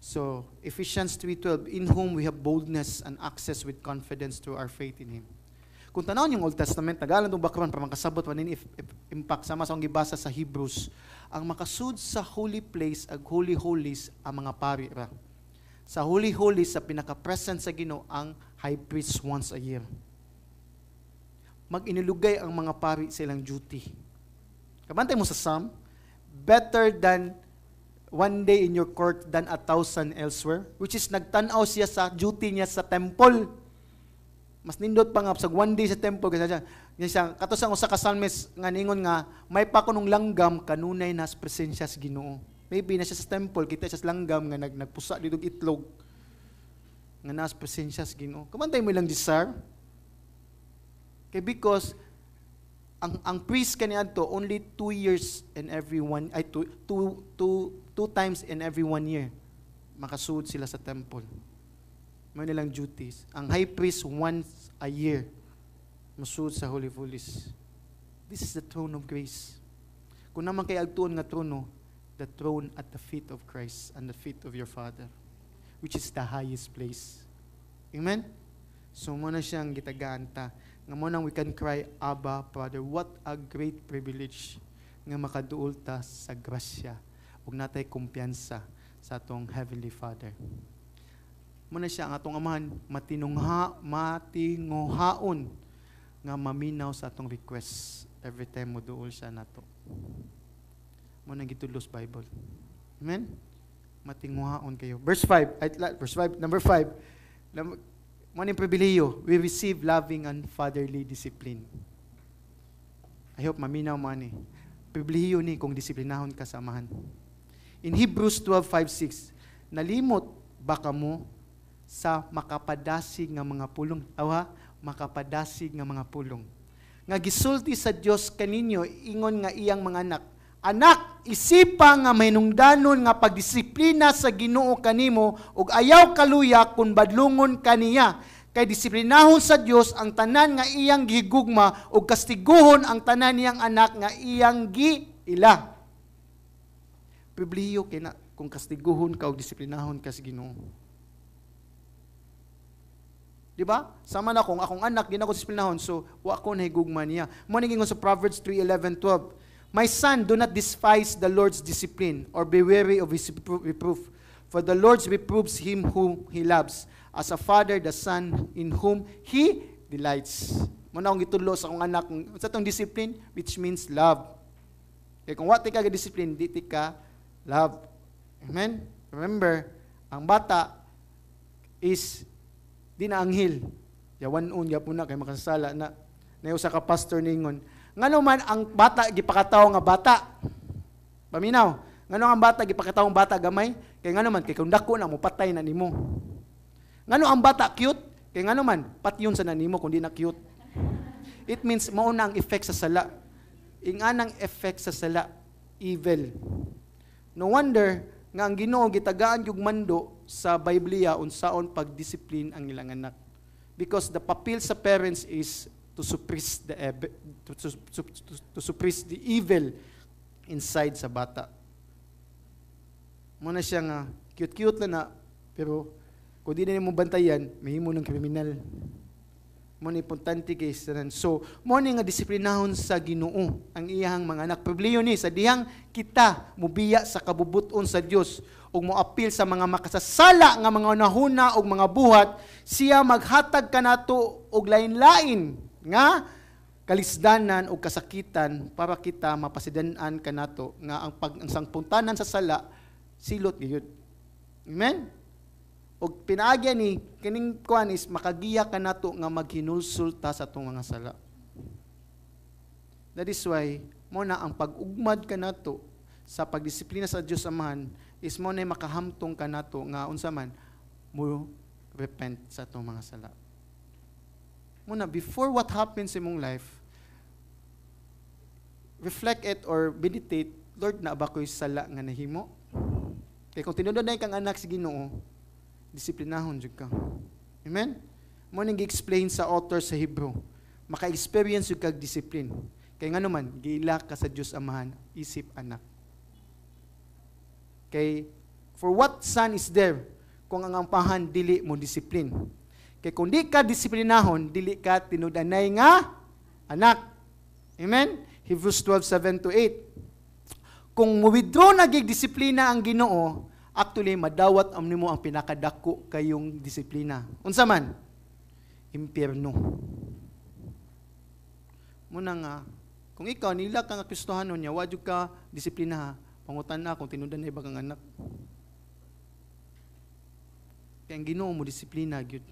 So, Ephesians 3.12, in whom we have boldness and access with confidence through our faith in Him. Kung tanawon yung Old Testament, tagalan itong background para makasabot pa nin if, if, impact sama sa akong gibasa sa Hebrews. Ang makasud sa holy place ag holy holies ang mga pari ra. Sa holy holies sa pinaka-present sa Ginoo ang high priest once a year. Mag-inilugay ang mga pari sa ilang duty. Kabantay mo sa Psalm, better than one day in your court than a thousand elsewhere, which is nagtanaw siya sa duty niya sa temple. Mas nindot pa nga sa one day sa temple kasi siya, niya siya kato sa usa ka psalmist nga ningon nga may pa kunong langgam kanunay nas presensya sa Ginoo. Maybe na siya sa temple kita siya sa langgam nga nag nagpusa dito itlog nga nas presensya sa Ginoo. Kamantay mo ilang desire. Kay because ang ang priest kaniadto only two years in every one ay two, two, two, two times in every one year makasuod sila sa temple. May nilang duties. Ang high priest once a year masuod sa Holy of Holies. This is the throne of grace. Kung naman kay agtuon nga trono, the throne at the feet of Christ and the feet of your Father, which is the highest place. Amen? So mo na siyang gitagaan ta nga mo nang we can cry, Abba, Father, what a great privilege nga makaduol ta sa grasya ug natay kumpiyansa sa atong Heavenly Father. Mo na siya ang atong amahan matinungha, matinguhaon nga maminaw sa atong request every time mo duol siya nato. Mo nang gitulos Bible. Amen? Matinguhaon kayo. Verse 5, ay, verse 5, number 5. Mo ni pribileyo, we receive loving and fatherly discipline. I hope maminaw mo ani. Pribileyo ni kung disiplinahon ka sa amahan. In Hebrews 12:5-6, nalimot ba kamo sa makapadasig nga mga pulong? Awa, makapadasig nga mga pulong. Nga gisulti sa Dios kaninyo ingon nga iyang mga anak, Anak, isipa nga mahinungdanon nga pagdisiplina sa Ginoo kanimo ug ayaw kaluya kung badlungon kaniya kay disiplinahon sa Dios ang tanan nga iyang gihigugma ug kastiguhon ang tanan niyang anak nga iyang giila. Pribileyo kay na kung kastiguhon ka ug disiplinahon ka sa Ginoo. Di ba? Sama na kung akong anak, di na ko disiplinahon, so wa ko nahigugma niya. Mo naging sa Proverbs 3:11, 12. My son, do not despise the Lord's discipline or be weary of his repro- reproof. For the Lord reproves him whom he loves, as a father the son in whom he delights. Mo na akong gitulo sa akong anak, sa tong discipline, which means love. Kaya kung wati ka discipline, di ka love. Amen? Remember, ang bata is di na anghel. Yawan-un, yapon na, kay makasala na. Na sa ka pastor ningon, ngano man ang bata gipakataw nga bata. Paminaw. Ngano ang bata gipakataw nga bata gamay? Kay ngano man kay kung dako na mo patay na nimo. Ngano ang bata cute? Kay ngano man patyon sa nanimo kung di na cute. It means mao na ang effect sa sala. Inganang effect sa sala evil. No wonder nga ang Ginoo gitagaan yung mando sa Biblia unsaon pagdisiplin ang ilang anak. Because the papel sa parents is to suppress the to, to, to, to, suppress the evil inside sa bata. Muna siya nga cute-cute lang na pero kung di na mo bantayan, mahimo ng kriminal. Mo ni importante kay sanan. So, mo ni nga disiplinahon sa Ginoo ang iyang mga anak. Problema ni sa dihang kita mubiya sa kabubuton sa Dios ug mo apil sa mga makasasala nga mga nahuna ug mga buhat, siya maghatag kanato og lain-lain nga kalisdanan o kasakitan para kita mapasidanan kanato nga ang pag ang sangpuntanan sa sala silot gyud. Amen. Og pinaagya ni kining kuan is makagiya kanato nga maghinulsulta sa atong mga sala. That is why mo na ang pag-ugmad kanato sa pagdisiplina sa Dios Amahan is mo na makahamtong kanato nga unsa man mo repent sa atong mga sala muna, before what happens sa imong life, reflect it or meditate, Lord, na ba ko'y sala nga nahimo? Kaya kung tinunod na kang anak sa ginoo, disiplinahon jud ka. Amen? Mo nang explain sa author sa Hebrew. Maka-experience yung kag discipline. Kaya nga naman, giila ka sa Diyos Amahan, isip anak. Kay, for what son is there kung ang ampahan dili mo discipline? Kay kung di ka disiplinahon, dili ka tinudanay nga anak. Amen? Hebrews 12:7 to 8. Kung mo-withdraw na gig disiplina ang Ginoo, actually madawat am nimo ang pinakadako kayong disiplina. Unsa man? Impierno. Muna nga, kung ikaw nila kang Kristohanon niya, wadyo ka disiplina ha. Pangutan na kung tinudan na ibang anak. Kaya ang Ginoo mo disiplina gyud.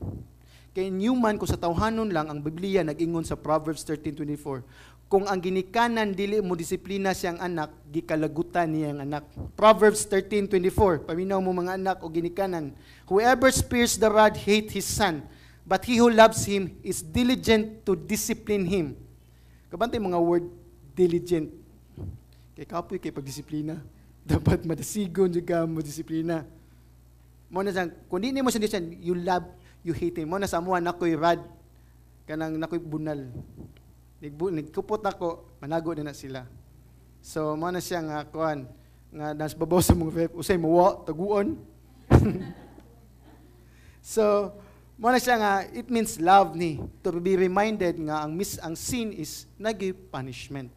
Kay Newman ko sa tawhanon lang ang Biblia nag-ingon sa Proverbs 13:24. Kung ang ginikanan dili mo disiplina siyang anak, gikalagutan niya ang anak. Proverbs 13:24. Paminaw mo mga anak o ginikanan. Whoever spares the rod hate his son, but he who loves him is diligent to discipline him. Kabantay mga word diligent. Kay kapoy kay pagdisiplina. (laughs) Dapat madasigon juga mo disiplina. Mo na sang kung di mo siya you love you hate him. Mo na sa amuha nakoy rad kanang nakoy bunal. Nigbu nigkupot ako, manago na na sila. So mo na siya nga kuan nga nas babaw sa mong rep usay mo wa taguon. (laughs) so mo na siya nga it means love ni to be reminded nga ang mis ang sin is nagi punishment.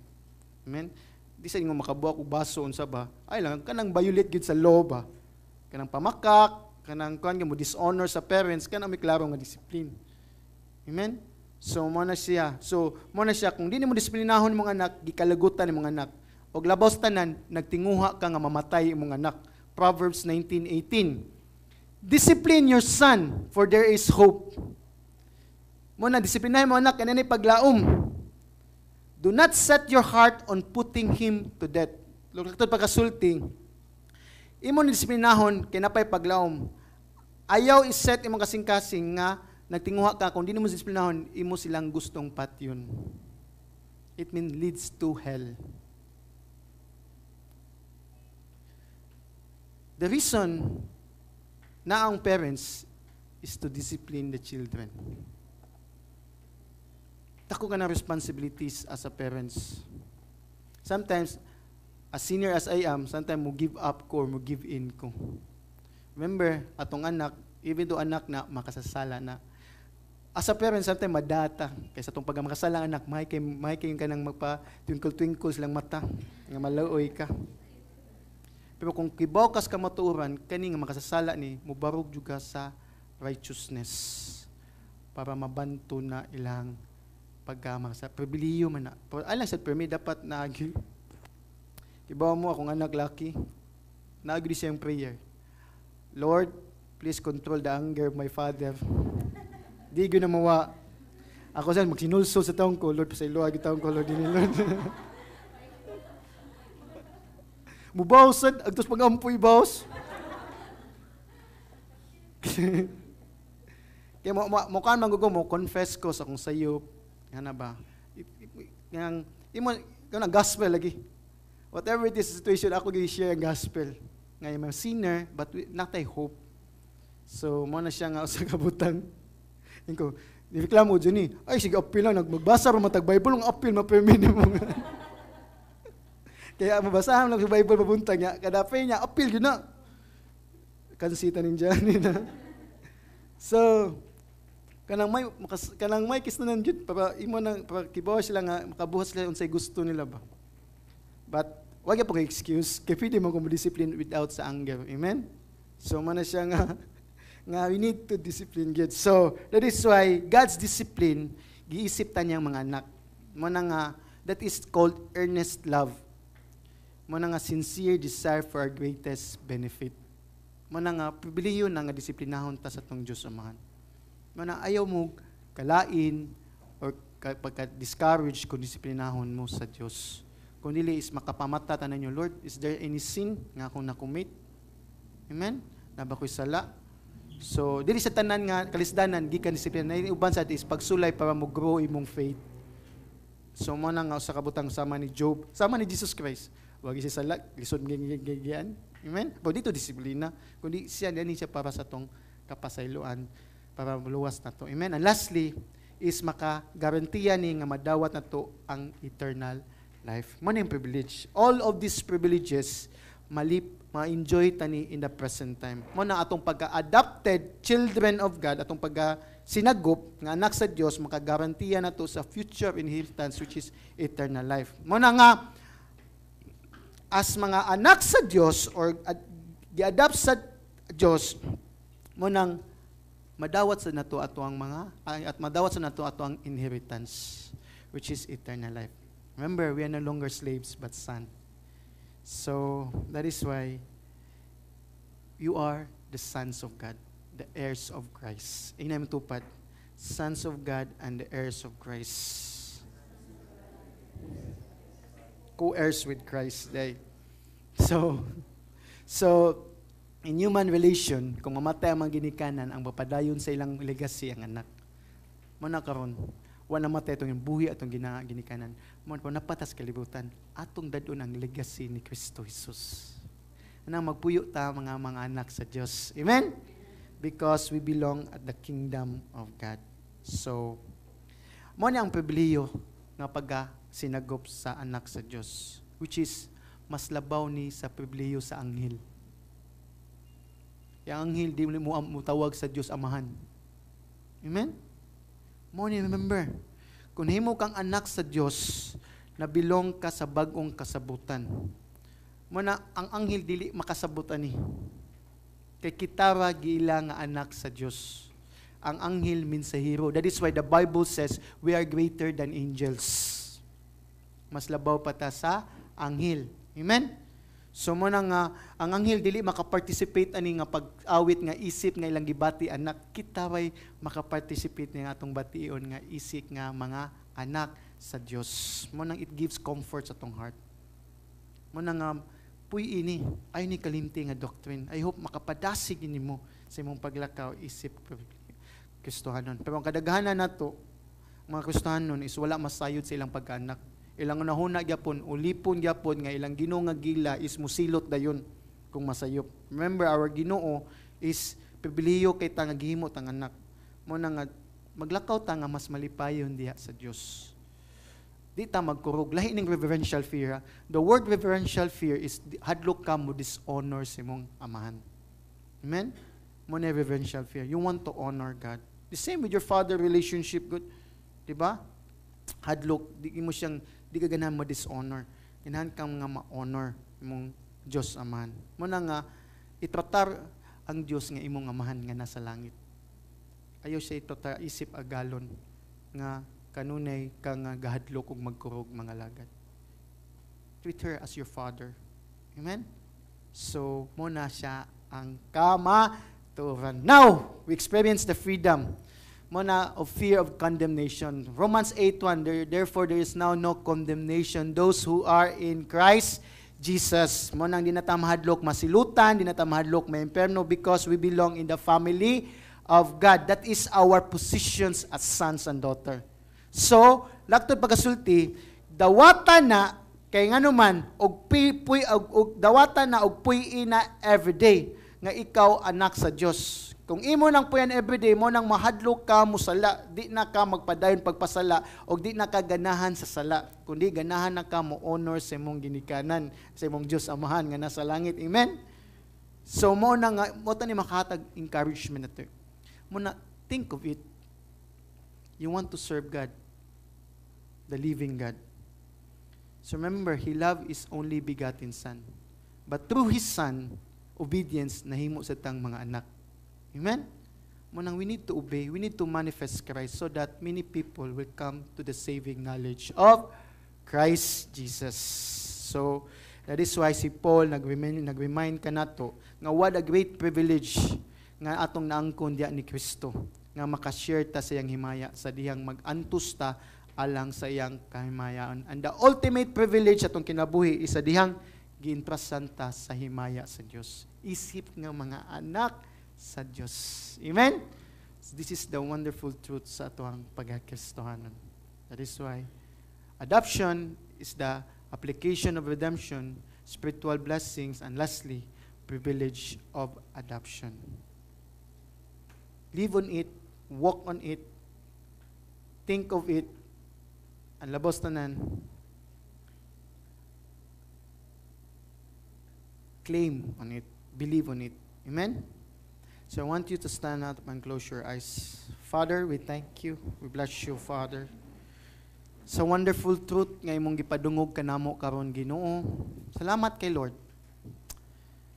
Amen. Di sa inyo makabuak og baso unsa ba? Ay lang kanang violate gid sa law ba? Kanang pamakak, kanang kuan mo dishonor sa parents kanang may klaro nga discipline. Amen. So mo na siya. So mo na siya kung di mo disiplinahon mong anak, gikalagutan imong anak. Og labaw sa tanan, nagtinguha ka nga mamatay imong anak. Proverbs 19:18. Discipline your son, for there is hope. Mo na disiplinahin mo anak kanini paglaom. Do not set your heart on putting him to death. Lugtod pagkasulting. Imo ni disiplinahon kay napay paglaom. Ayaw iset imong kasing-kasing nga nagtinguha ka kung di mo disiplinahon imo silang gustong patyon. It means leads to hell. The reason na ang parents is to discipline the children. Tako ka na responsibilities as a parents. Sometimes, as senior as I am, sometimes mo give up ko or mo give in ko. Remember, atong anak, even though anak na makasasala na, as a parent, sometimes madata. Kaysa itong pag makasala ang anak, may kay ka nang magpa twinkle-twinkle silang mata, nga malaoy ka. Pero kung kibaw ka matuuran, kani nga makasasala ni, mubarog juga sa righteousness para mabanto na ilang pagkamang sa pribiliyo man na. Alang sa permi dapat naagi. Kibaw mo akong anak laki. Naagi siya yung prayer. Lord, please control the anger of my father. Di ko na mawa. Ako saan, magsinulso sa taong ko, Lord, pasaylo, agi taong ko, Lord, din Lord. (laughs) Mubawsan, agtos pag-ampoy, bawas. (laughs) Kaya mo, mo, mo kan mangugo mo, confess ko sa kung sayop, nga na ba? Yang, imo, kung na gospel lagi. Whatever it is situation, ako gi-share ang gospel. Nga yung mga sinner, but we, not I hope. So, mo na siya nga (laughs) sa kabutang. Yung ko, nireklamo dyan eh. Ay, sige, appeal lang. Magbasa rin matag Bible, ang appeal, mapirminin mo. (laughs) Kaya mabasahan lang sa Bible pabuntang niya. Kadapay niya, appeal yun na. Kansita ninja (laughs) nila. So, kanang may makas, kanang may kis na nandiyan para imo nang para kibaw sila nga makabuhat sila unsay gusto nila ba. But wag po excuse kay pwede mo kung discipline without sa anger. Amen. So man siya nga nga we need to discipline God. So that is why God's discipline giisip ta niyang mga anak. Mo na nga that is called earnest love. Mo na nga sincere desire for our greatest benefit. Mo na nga pribilehiyo na nga disiplinahon ta sa tong Dios amahan mana ayaw mo kalain or pagka-discourage kung disiplinahon mo sa Diyos. Kung dili is makapamata tanan nyo, Lord, is there any sin nga akong nakumit? Amen? Naba ko'y sala? So, dili sa tanan nga kalisdanan, gikan disiplina. Na uban sa is pagsulay para mo grow imong faith. So, mo na nga sa kabutang sama ni Job, sama ni Jesus Christ. Wag siya sala, lisod gigigian. Amen? Pag dito disiplina, kundi siya, yan siya para sa tong kapasayloan para maluwas na to. Amen. And lastly, is maka-garantiya ni nga madawat na to ang eternal life. Mo yung privilege. All of these privileges malip ma-enjoy tani in the present time. Mo na atong pagka-adopted children of God, atong pagka sinagop nga anak sa Dios makagarantiya na to sa future inheritance which is eternal life. Mo na nga as mga anak sa Dios or ad, gi-adopt sa Dios mo nang madawat sa nato ato ang mga ay, at madawat sa nato ato ang inheritance which is eternal life. Remember, we are no longer slaves but son. So that is why you are the sons of God, the heirs of Christ. Ina mo tupad, sons of God and the heirs of Christ. Co-heirs with Christ. Day. So, so, in human relation, kung mamatay ang mga ginikanan, ang papadayon sa ilang legacy ang anak. Muna karon, wala namatay itong buhi atong gina, ginikanan. Muna po napatas kalibutan, atong dadon ang legacy ni Kristo Jesus. Anang magpuyo ta mga mga anak sa Diyos. Amen? Because we belong at the kingdom of God. So, mo ang pribiliyo nga pagka sinagop sa anak sa Diyos, which is mas labaw ni sa pribiliyo sa anghel. Yung anghel, di mo mo tawag sa Diyos amahan. Amen? Mo ni remember, kung himo kang anak sa Diyos, na bilong ka sa bagong kasabutan. Mo na, ang anghel dili makasabutan ni. Kay kitara gila nga anak sa Diyos. Ang anghel means a hero. That is why the Bible says, we are greater than angels. Mas labaw pa ta sa anghel. Amen? So mo na nga, ang anghel dili makaparticipate ani nga pag-awit nga isip nga ilang gibati anak, kita way makaparticipate nga atong bation nga isip nga mga anak sa Dios. Mo nang it gives comfort sa atong heart. Mo na nga puy ini ay ni kalimti nga doctrine. I hope makapadasig ini mo sa imong paglakaw isip Kristohanon. Pero ang kadaghanan nato mga Kristohanon is wala masayod sa ilang pagkaanak ilang nahuna gyapon ulipon gyapon nga ilang Ginoo nga gila is musilot dayon kung masayop. Remember our Ginoo is pribiliyo kay ta nga gihimo tang anak. Mo na nga maglakaw ta nga mas malipayon diha sa Dios di ta magkurog. Lahi ning reverential fear ha? the word reverential fear is hadlok ka mo dishonor sa imong amahan. Amen? Mo na reverential fear. You want to honor God. The same with your father relationship good. Di ba? Hadlok. Di mo siyang di ka ganahan ma-dishonor. Ganahan kang nga ma-honor imong Diyos amahan. Muna nga, itratar ang Diyos nga imong amahan nga nasa langit. Ayaw siya itratar isip agalon nga kanunay ka nga gahadlok ug magkurog mga lagad. Treat her as your father. Amen? So, muna siya ang kamaturan. Now, we experience the freedom muna of fear of condemnation. Romans 8:1 there, therefore there is now no condemnation those who are in Christ Jesus. Mo nang dinatamahadlok masilutan, dinatamahadlok may imperno because we belong in the family of God. That is our positions as sons and daughter. So, laktod pagasulti, dawata na kay nganuman og pipuy og, og dawata na og puy ina everyday nga ikaw anak sa Dios kung imo nang puyan everyday mo nang mahadlok ka mo sala, di na ka magpadayon pagpasala o di na ka ganahan sa sala, kundi ganahan na ka mo honor sa imong ginikanan, sa imong Dios amahan nga nasa langit. Amen. So mo na nga mo ta ni makahatag encouragement nato. Mo na think of it. You want to serve God, the living God. So remember, He loved His only begotten Son. But through His Son, obedience, nahimo sa tang mga anak. Amen? Munang we need to obey, we need to manifest Christ so that many people will come to the saving knowledge of Christ Jesus. So, that is why si Paul nag-remind, nag-remind ka nato nga what a great privilege nga atong naangkon diya ni Kristo nga makashare ta sa iyang himaya sa dihang mag-antus ta alang sa iyang kahimayaan. And the ultimate privilege atong kinabuhi is sa dihang giintrasan ta sa himaya sa Dios. Isip nga mga anak sa Diyos. Amen? This is the wonderful truth sa atuang pagkakristohanan. That is why adoption is the application of redemption, spiritual blessings, and lastly, privilege of adoption. Live on it, walk on it, think of it, ang labos tanan, claim on it, believe on it. Amen? So I want you to stand up and close your eyes. Father, we thank you. We bless you, Father. Sa wonderful truth nga imong gipadungog kanamo karon Ginoo. Salamat kay Lord.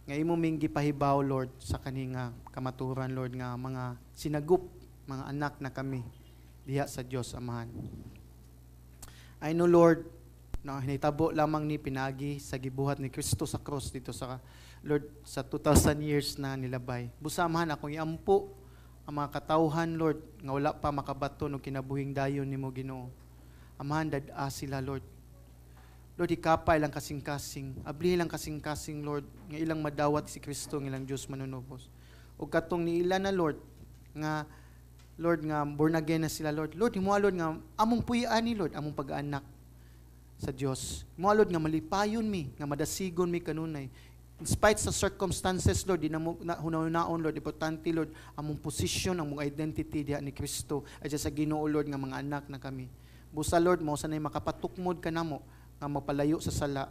Nga imo ming gipahibaw Lord sa kaninga kamaturan Lord nga mga sinagup mga anak na kami diha sa Dios Amahan. I know Lord na hinitabo lamang ni pinagi sa gibuhat ni Kristo sa cross dito sa Lord sa 2000 years na nilabay. Busamahan akong iampo ang mga katawhan Lord nga wala pa makabato no kinabuhing dayon nimo Ginoo. Amahan dad-a sila Lord. Lord, ikapay lang kasing-kasing. Abli lang kasing-kasing, Lord. Nga ilang madawat si Kristo, ng ilang Diyos manunubos. O katong ni ila na, Lord, nga, Lord, nga born again na sila, Lord. Lord, himo Lord, nga among puyaan ni Lord, among pag-anak sa Dios. Mo Lord, nga malipayon mi, nga madasigon mi kanunay. In spite sa circumstances, Lord, di na mo na, hunaon Lord, importante, Lord, among position, among identity diha ni Kristo, ay sa Ginoo, Lord, nga mga anak na kami. Busa Lord mo sanay makapatukmod ka namo nga mapalayo sa sala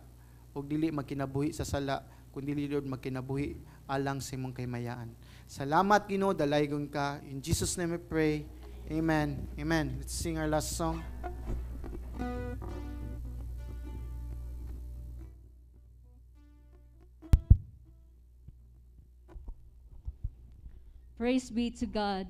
ug dili magkinabuhi sa sala kun dili Lord magkinabuhi alang sa imong kaymayaan. Salamat Ginoo dalaygon ka in Jesus name we pray. Amen. Amen. Let's sing our last song. Praise be to God.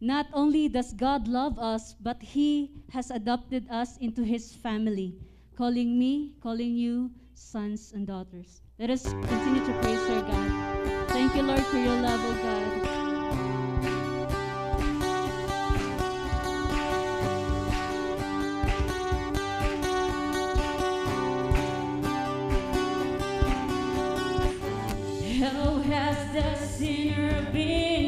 Not only does God love us, but He has adopted us into His family, calling me, calling you sons and daughters. Let us continue to praise our God. Thank you, Lord, for your love, O God. Has the sinner been